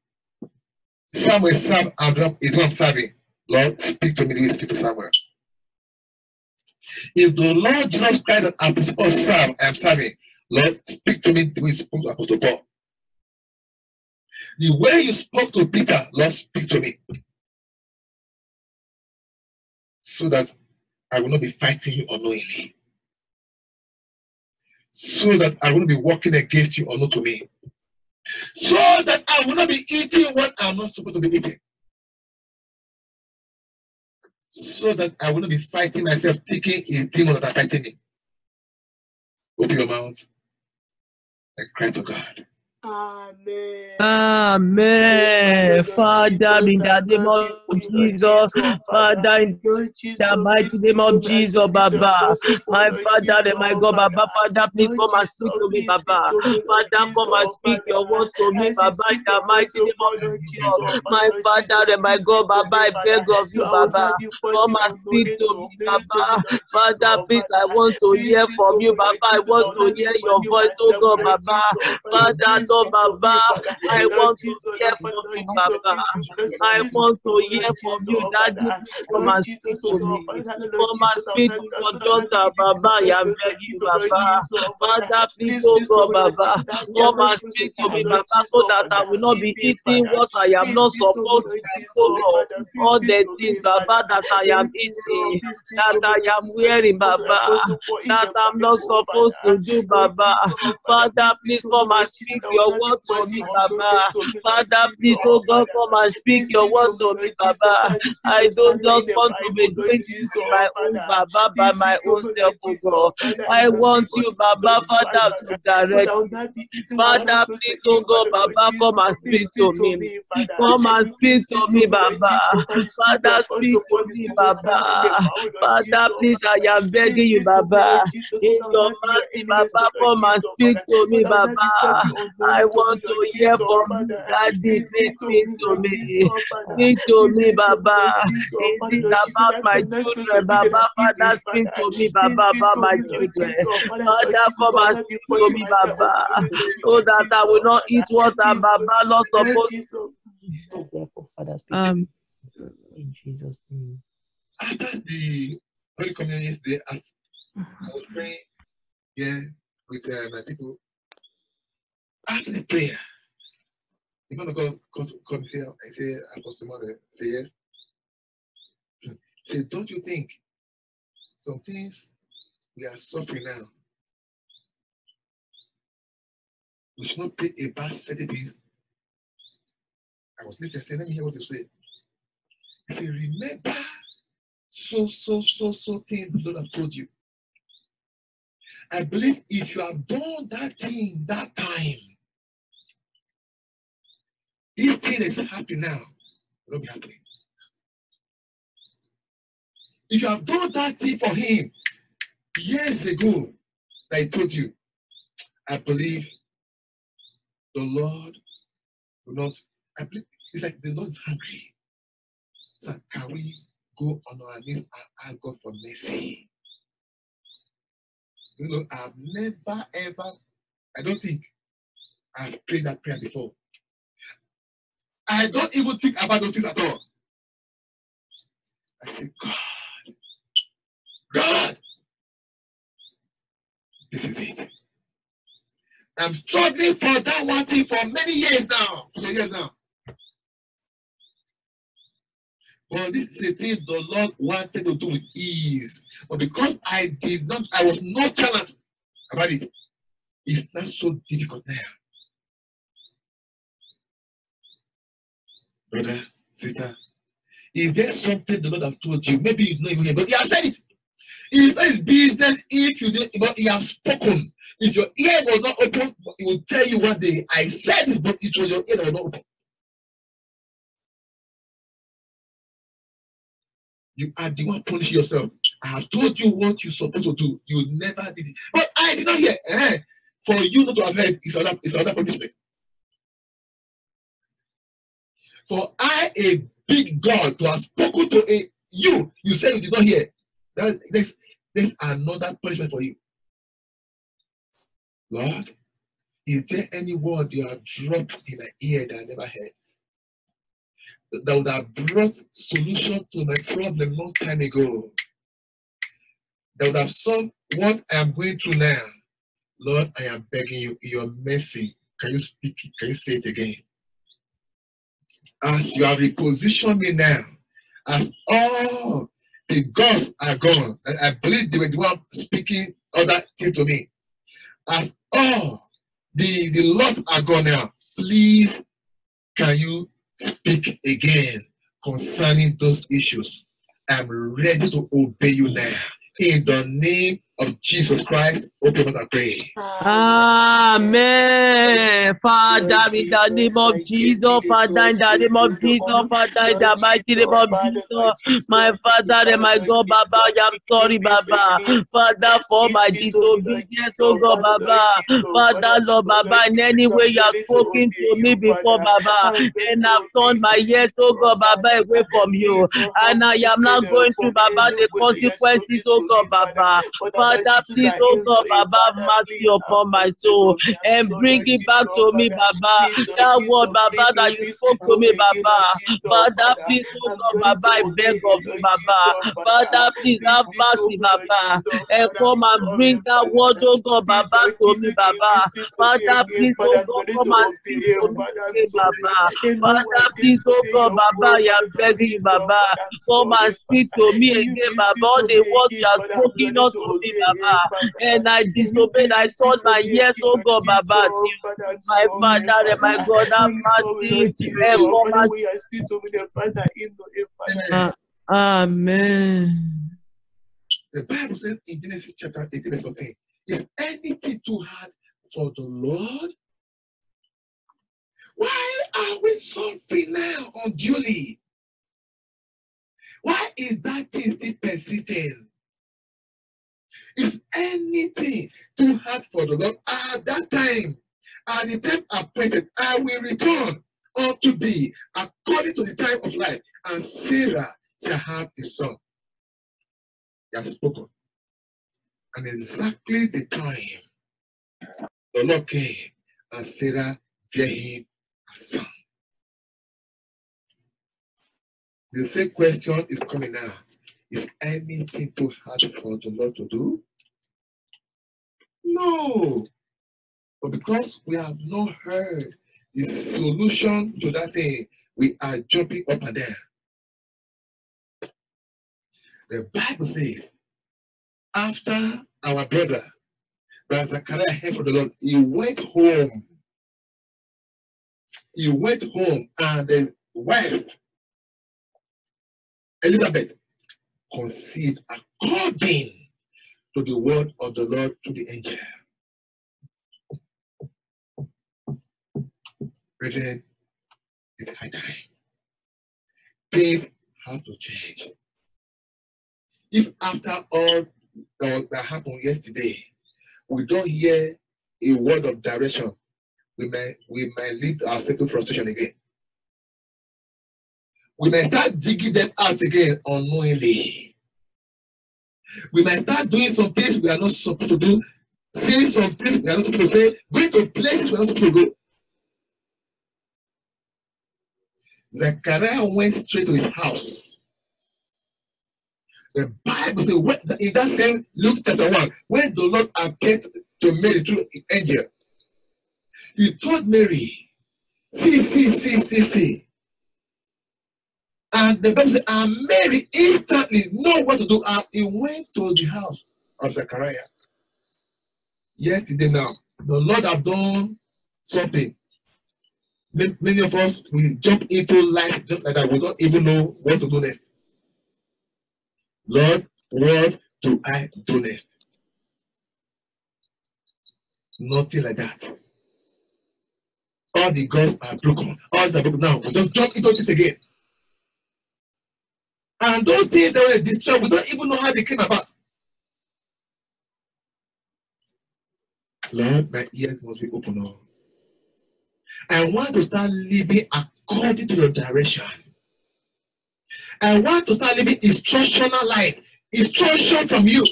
Samuel served Abraham is what I'm serving, Lord, speak to me. Please speak to Samuel. If the Lord Jesus Christ that Apostle serve, I am serving, Lord, speak to me the way you spoke to Apostle Paul. The way you spoke to Peter, Lord, speak to me. So that I will not be fighting you unknowingly. So that I will not be working against you me. So that I will not be eating what I'm not supposed to be eating. So that I will not be fighting myself, taking a demon that are fighting me. Open your mouth and cry to God. Amen. Amen. Father, in the name of Jesus, Father, in the mighty name of Jesus, Baba. My Father and my God, Baba, Father, please come and speak to me, Baba. Father, come and speak your word to me, Baba, in the mighty name of Jesus. My Father and my God, Baba, I beg of you, Baba. Come and speak to me, Baba. Father, please, I want to hear from you, Baba. I want to hear your voice, oh God, Baba. Father, no, Baba. I want to hear from you, Baba. I want to hear from you, Daddy. Come and speak to me. Come and speak to your daughter, Baba. I am begging, Baba. Father, please, oh God, Baba. Come and speak to me, Baba, so that I will not be eating what I am not supposed to eat, oh Lord. All the things, Baba, that I am eating, that I am wearing, Baba, that I'm not supposed to do, Baba. Father, please come and speak your word to me, Baba. Father, please, oh God, come and speak your word to me, Baba. I don't just want to be doing this on my own, Baba, by my own self, oh God. I want you, Baba, Father, to direct me. Father, please, oh God, Baba, come and speak to me. Come and speak to me, Baba. Father, speak to me, Baba. Father, please, I am begging you, Baba. In your mercy, Baba, come and speak to me, Baba. I want to hear from you, Daddy. Please speak to me. Speak to me, Baba. Is it about my children, Baba? Father, speak to me, Baba, about my children. Father, come and speak to me, Baba, so that I will not eat what I'm, Baba, not supposed to. Therefore, Father, speak Um, in Jesus' name. After the Holy Communion yesterday, as I was praying here with uh, my people, after the prayer, the man of God comes here. I say, Apostle Mother, say yes. Say, don't you think some things we are suffering now? We should not pray about certain things. I was listening, I said, let me hear what you say. He said, remember so, so, so, so thing the Lord told you. I believe if you have done that thing that time, this thing is happy now. It will be happening. If you have done that thing for him years ago, that I told you, I believe the Lord will not. I believe it's like the Lord is hungry. So can we go on our knees and ask God for mercy? You know, I've never ever, I don't think I've prayed that prayer before. I don't even think about those things at all. I say, God, God, this is it. I'm struggling for that one thing for many years now. For years now. But this is a thing the Lord wanted to do with ease. But because I did not, I was not challenged about it, it's not so difficult now. Brother, sister, is there something the Lord have told you? Maybe you don't even hear, but He has said it. It's business if you didn't, but He has spoken. If your ear was not open, He will tell you one day, I said it, but it was your ear that was not open. You are the one punishing yourself. I have told you what you're supposed to do. You never did it. But I did not hear. Eh, For you not to have heard is another, is another punishment. For I, a big God, to have spoken to a you, you say you did not hear. That, there's, there's another punishment for you. Lord, is there any word you have dropped in my ear that I never heard? That would have brought solution to my problem long time ago. That would have solved what I am going through now. Lord, I am begging you, your mercy, can you speak it? Can you say it again? As you have repositioned me now, as all the gods are gone, and I believe they were the one speaking other things to me. As all the, the lot are gone now, please can you speak again concerning those issues? I'm ready to obey you now. In the name of Jesus Christ, open up and pray. Amen. Father, in the name of Jesus, Father, in the name of Jesus, Father, in the mighty name of Jesus, my Father and my God, Baba, I am sorry, Baba. Father, for my disobedience, oh God, Baba. Father, Lord, oh Baba, in any way you have spoken to me before, Baba, and I've turned my ears, oh God, Baba, away from you. And I am now going through, Baba, the consequences, oh God, Baba. Father, please, oh God, Baba, mercy upon my soul and bring it back to me, Baba. That word, Baba, that you spoke to me, Baba. Father, please, oh God, Baba, I beg of you, Baba. Father, please have mercy, Baba, and come and bring that word, oh God, Baba, to me, Baba. Father, please, oh God, come and speak to me, Baba. Father, please, oh God, Baba, I am begging Baba. Come and speak to me again, Baba. All the words you have spoken unto me, Baba. And I disobeyed, I turned my ears, oh God, Baba. To you. My Father and my God, have mercy. And come and Amen. The Bible says in Genesis chapter 18, verse 14, is anything too hard for the Lord? Why are we suffering now unduly? Why is that thing still persisting? Is anything too hard for the Lord? At that time, at the time appointed, I will return unto thee according to the time of life, and Sarah shall have a son. He has spoken. And exactly the time the Lord came, and Sarah bare him a son. The same question is coming now. Is anything too hard for the Lord to do? No. But because we have not heard the solution to that thing, we are jumping up and down. The Bible says, after our brother, Brother Zechariah heard from the Lord, he went home. He went home, and his wife, Elizabeth, conceived according to the word of the Lord to the angel. It's high time. Things have to change. If after all that that happened yesterday, we don't hear a word of direction, we may we might lead ourselves to frustration again. We may start digging them out again unknowingly. We may start doing some things we are not supposed to do, saying some things we are not supposed to say, going to places we are not supposed to go. Zechariah went straight to his house. The Bible says, in that same Luke chapter 1, when the Lord appeared to Mary through the angel, he told Mary, see, see, see, see, see. And the Bible said, and Mary instantly know what to do. And he went to the house of Zechariah. Yesterday now, the Lord have done something. Ma- many of us we jump into life just like that. We don't even know what to do next. Lord, what do I do next? Nothing like that. All the gods are broken. All these are broken. Now we don't jump into this again. And those things that were destroyed, we don't even know how they came about. Lord, my ears must be open. Now. I want to start living according to your direction. I want to start living instructional life, instruction from you.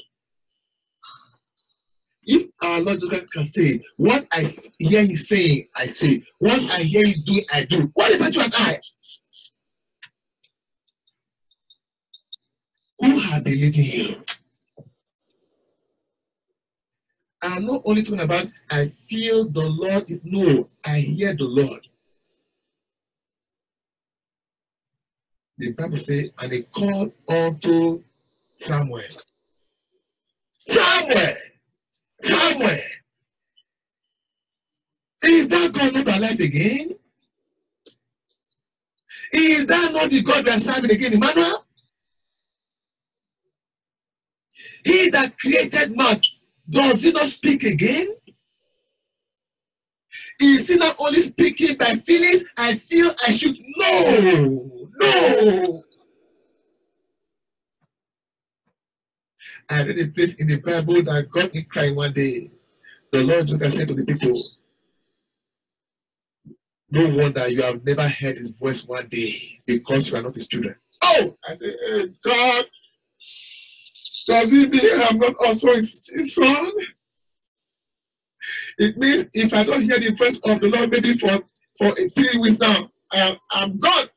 If our Lord Jesus can say, What I hear you saying, I say, what I hear you doing, I do. What about you and I? Who have been leading you? I'm not only talking about I feel the Lord no, I hear the Lord. The Bible says, and he called unto Samuel. Samuel! Samuel! Is that God not alive again? Is that not the God we are serving again, Emmanuel? He that created man, does he not speak again? Is he not only speaking by feelings? I feel I should. No, no. I read a place in the Bible that got me crying one day. The Lord Jesus said to the people, No wonder you have never heard his voice one day because you are not his children. Oh, I said, hey, God, does it mean I'm not also his, son? It means if I don't hear the voice of the Lord, maybe for, for three weeks now, I'm, I'm gone.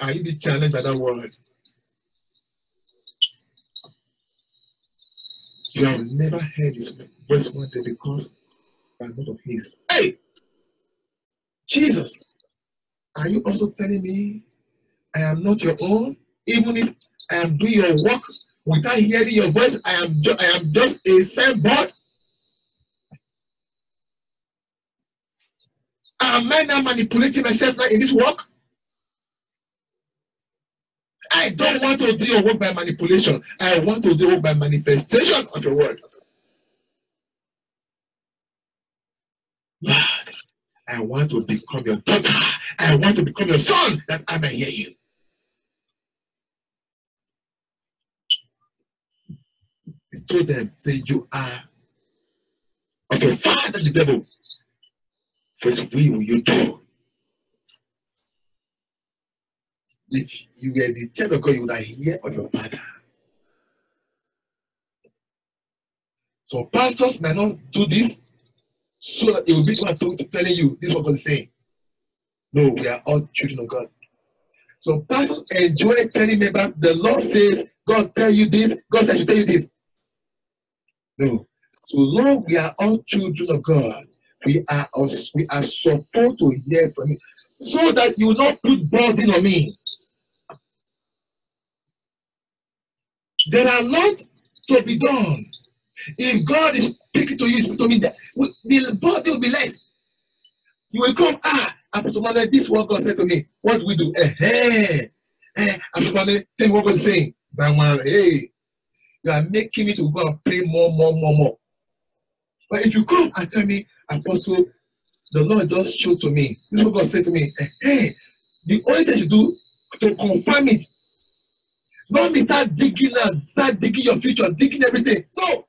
Are you be challenged by that word? You have never heard his voice one day because I'm not of his. Hey! Jesus, are you also telling me I am not your own? Even if I am doing your work without hearing your voice, I am, ju- I am just a signboard? Am I now manipulating myself now in this work? I don't want to do your work by manipulation. I want to do work by manifestation of your word. Lord, I want to become your daughter. I want to become your son that I may hear you. Told them, say, you are of your father the devil. His will you do. If you were the child of God, you would hear of your father. So pastors may not do this so that it will be one to- telling you this is what God is saying. No, we are all children of God. So pastors enjoy telling members the Lord says, God tell you this, God says should tell you this. No. So long we are all children of God, we are we are supposed to hear from Him, so that you will not put burden on me. There are a lot to be done. If God is speaking to you, speak to me, that the body will be less. You will come, ah, Apostle Manuel, this is what God said to me. What we do? Eh, hey, eh, Apostle Manuel, tell me what God is saying. Hey, you are making me to go and pray more, more, more, more. But if you come and tell me, Apostle, the Lord just showed to me. This is what God said to me. Hey, the only thing you do to confirm it. Not me start digging now, start digging your future, digging everything. No.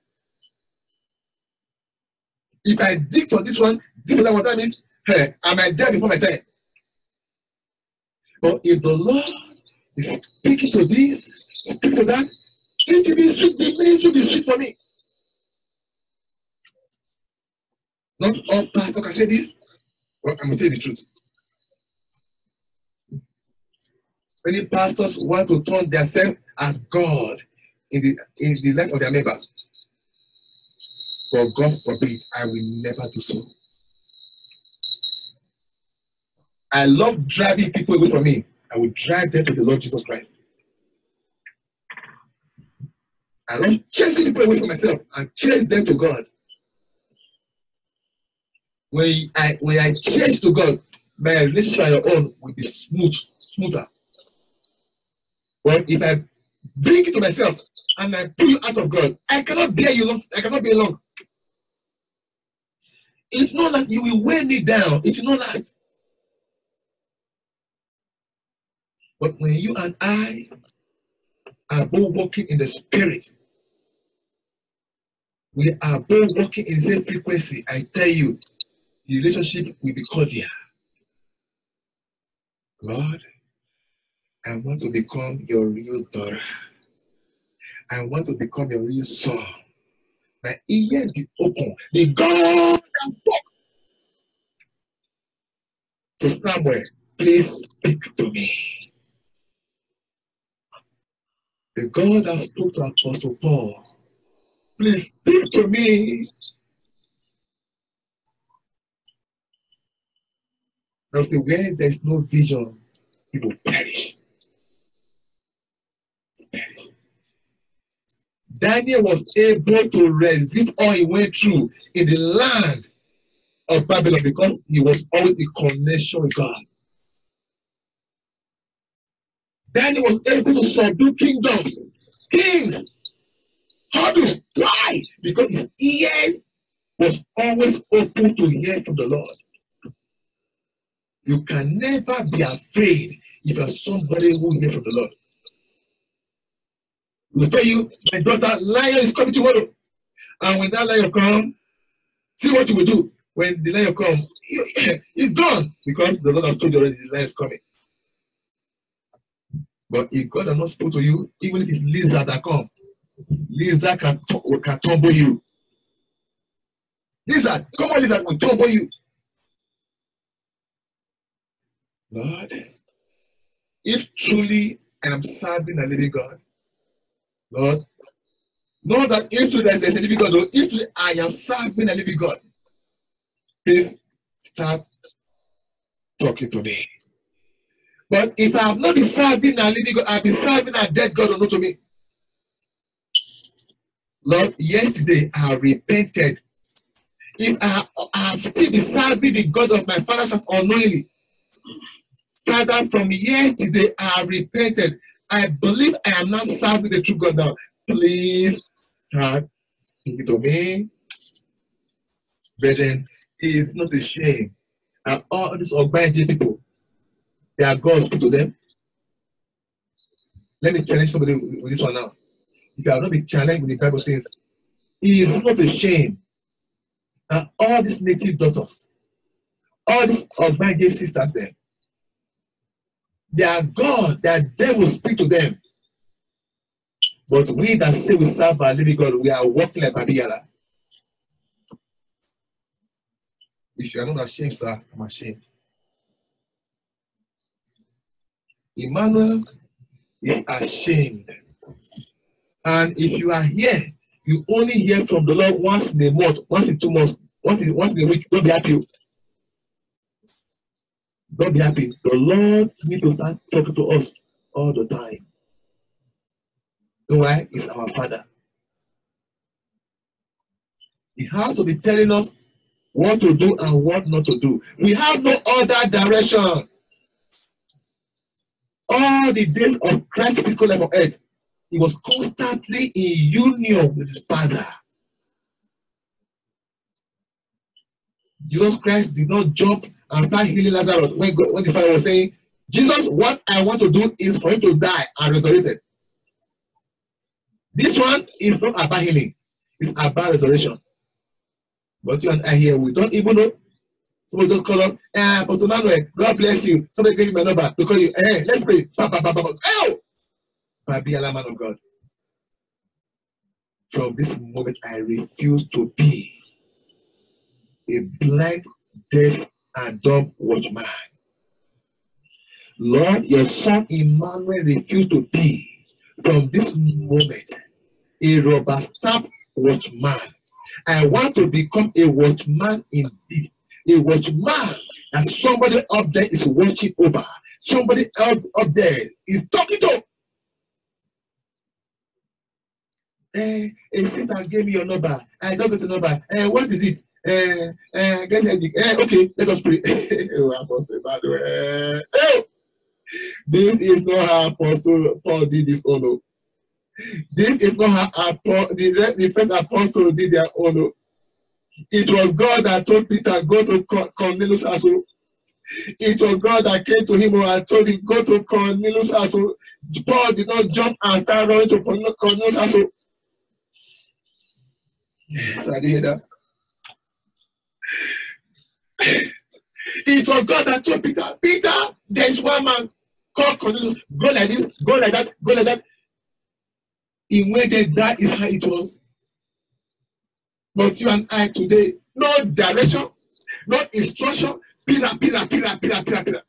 If I dig for this one, dig for that one, that means, hey, am I there before my time? But if the Lord is speaking to this, speaking to that, it will be sweet, the ministry will be sweet for me. Not all oh, pastor can say this. Well, I'm going to tell you the truth. Many pastors want to turn themselves as God in the in the life of their members. But God forbid, I will never do so. I love driving people away from me. I will drive them to the Lord Jesus Christ. I love chasing people away from myself and chase them to God. when I when I chase to God, my relationship on your own will be smooth, smoother. Well, if I bring it to myself and I pull you out of God, I cannot bear you long. I cannot be long. It's not that you will weigh me down. It will not last. But when you and I are both walking in the spirit, we are both walking in the same frequency. I tell you, the relationship will be cordial. Lord, I want to become your real daughter. I want to become your real son. My ears be open. The God that spoke to Samuel, please speak to me. The God that spoke to Paul, please speak to me. Now, see, where there's no vision, people perish. Perish. Daniel was able to resist all he went through in the land of Babylon because he was always in connection with God. Daniel was able to subdue kingdoms, kings. How to why? Because his ears was always open to hear from the Lord. You can never be afraid if you're somebody who hears from the Lord. will tell you, my daughter, lion is coming tomorrow. And when that lion come, see what you will do. When the lion come, you, it's gone because the Lord has told you already the lion is coming. But if God has not spoken to you, even if it's lizard that come, lizard can, can tumble you. Lizard, come on, lizard will tumble you. Lord, if truly I am serving a living God, Lord, know that if truly there is a living God, Lord, if I am serving a living God, please start talking to me. But if I have not been serving a living God, I've been serving a dead God unknown to me. Lord, yesterday I repented. If I, I have still been serving the God of my father's unknowingly, Father, from yesterday I repented. I believe I am not serving the true God now. Please start speaking to me. Brethren, it is not a shame. And all these Ogbaji people, they are God speak to them. Let me challenge somebody with this one now. If you have not been challenged with the Bible says, is not a shame. And all these native daughters, all these Ogbaji sisters there, their God, their devil speak to them. But we that say we serve our living God, we are walking like Babiyala. If you are not ashamed, sir, I'm ashamed. Emmanuel is ashamed. And if you are here, you only hear from the Lord once in a month, once in two months, once in, once in a week. Don't be happy. Don't be happy. The Lord needs to start talking to us all the time. You know why? He's our Father. He has to be telling us what to do and what not to do. We have no other direction. All the days of Christ's physical life on earth, he was constantly in union with his Father. Jesus Christ did not jump and start healing Lazarus when, when the Father was saying, Jesus, what I want to do is for him to die and resurrected. This one is not about healing, it's about resurrection. But you and I here, we don't even know. Somebody just call up, eh, Apostle Manuel, God bless you. Somebody gave you my number to call you. Hey, let's pray. Ba, ba, ba, ba, ba. Oh! Babi Allah, man of God. From this moment, I refuse to be a blind, deaf, and dumb watchman. Lord, your son Emmanuel refused to be from this moment a rubber stamp watchman. I want to become a watchman indeed. A watchman And somebody up there is watching over. Somebody up, up there is talking to. Eh, a sister gave me your number. I don't get the number. Eh, what is it? eh, eh, get. Eh, okay, let us pray. oh. Hey! This is not how Apostle Paul did this, oh no. This is not how apo- the, the first apostle did their own. It was God that told Peter, go to Cornelius' house. It was God that came to him and told him, go to Cornelius' house. Paul did not jump and start running to Cornelius' house. So I did hear that. It was God that told Peter, Peter, there's one man called Cornelius. Go like this, go like that, go like that. He waited, that is how it was. But you and I today, no direction, no instruction, pira, pira, pira, pira, pira, pira.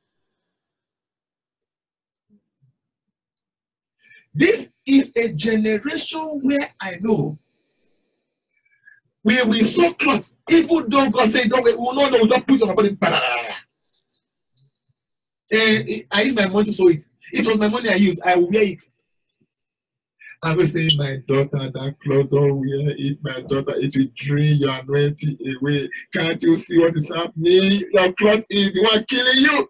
This is a generation where I know we will sew clothes, even though God said, don't we will not know, we just put on my body. Eh, I use my money to sew it. It was my money I used. I wear it. I will say, my daughter, that cloth don't wear it. My daughter, it will drain your anointing away. Can't you see what is happening? Your cloth is the one killing you.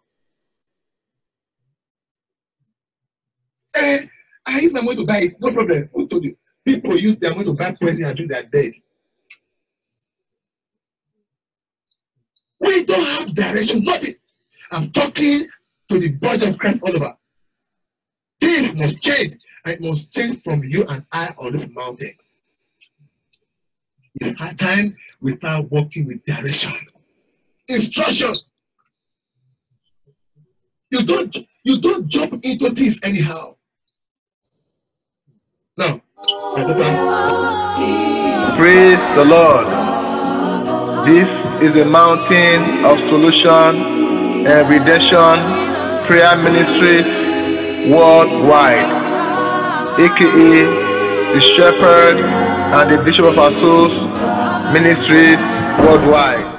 Eh, I use my money to buy it. No problem. Who told you? People use their money to buy poison and drink their dead. We don't have direction, nothing. I'm talking to the body of Christ all over. Things must change. It must change from you and I on this mountain. It's high time we start working with direction. Instruction. You don't you don't jump into things anyhow. Now, Praise the Lord. This is a mountain of solution and redemption prayer ministry worldwide, aka the Shepherd and the Bishop of our souls ministry worldwide.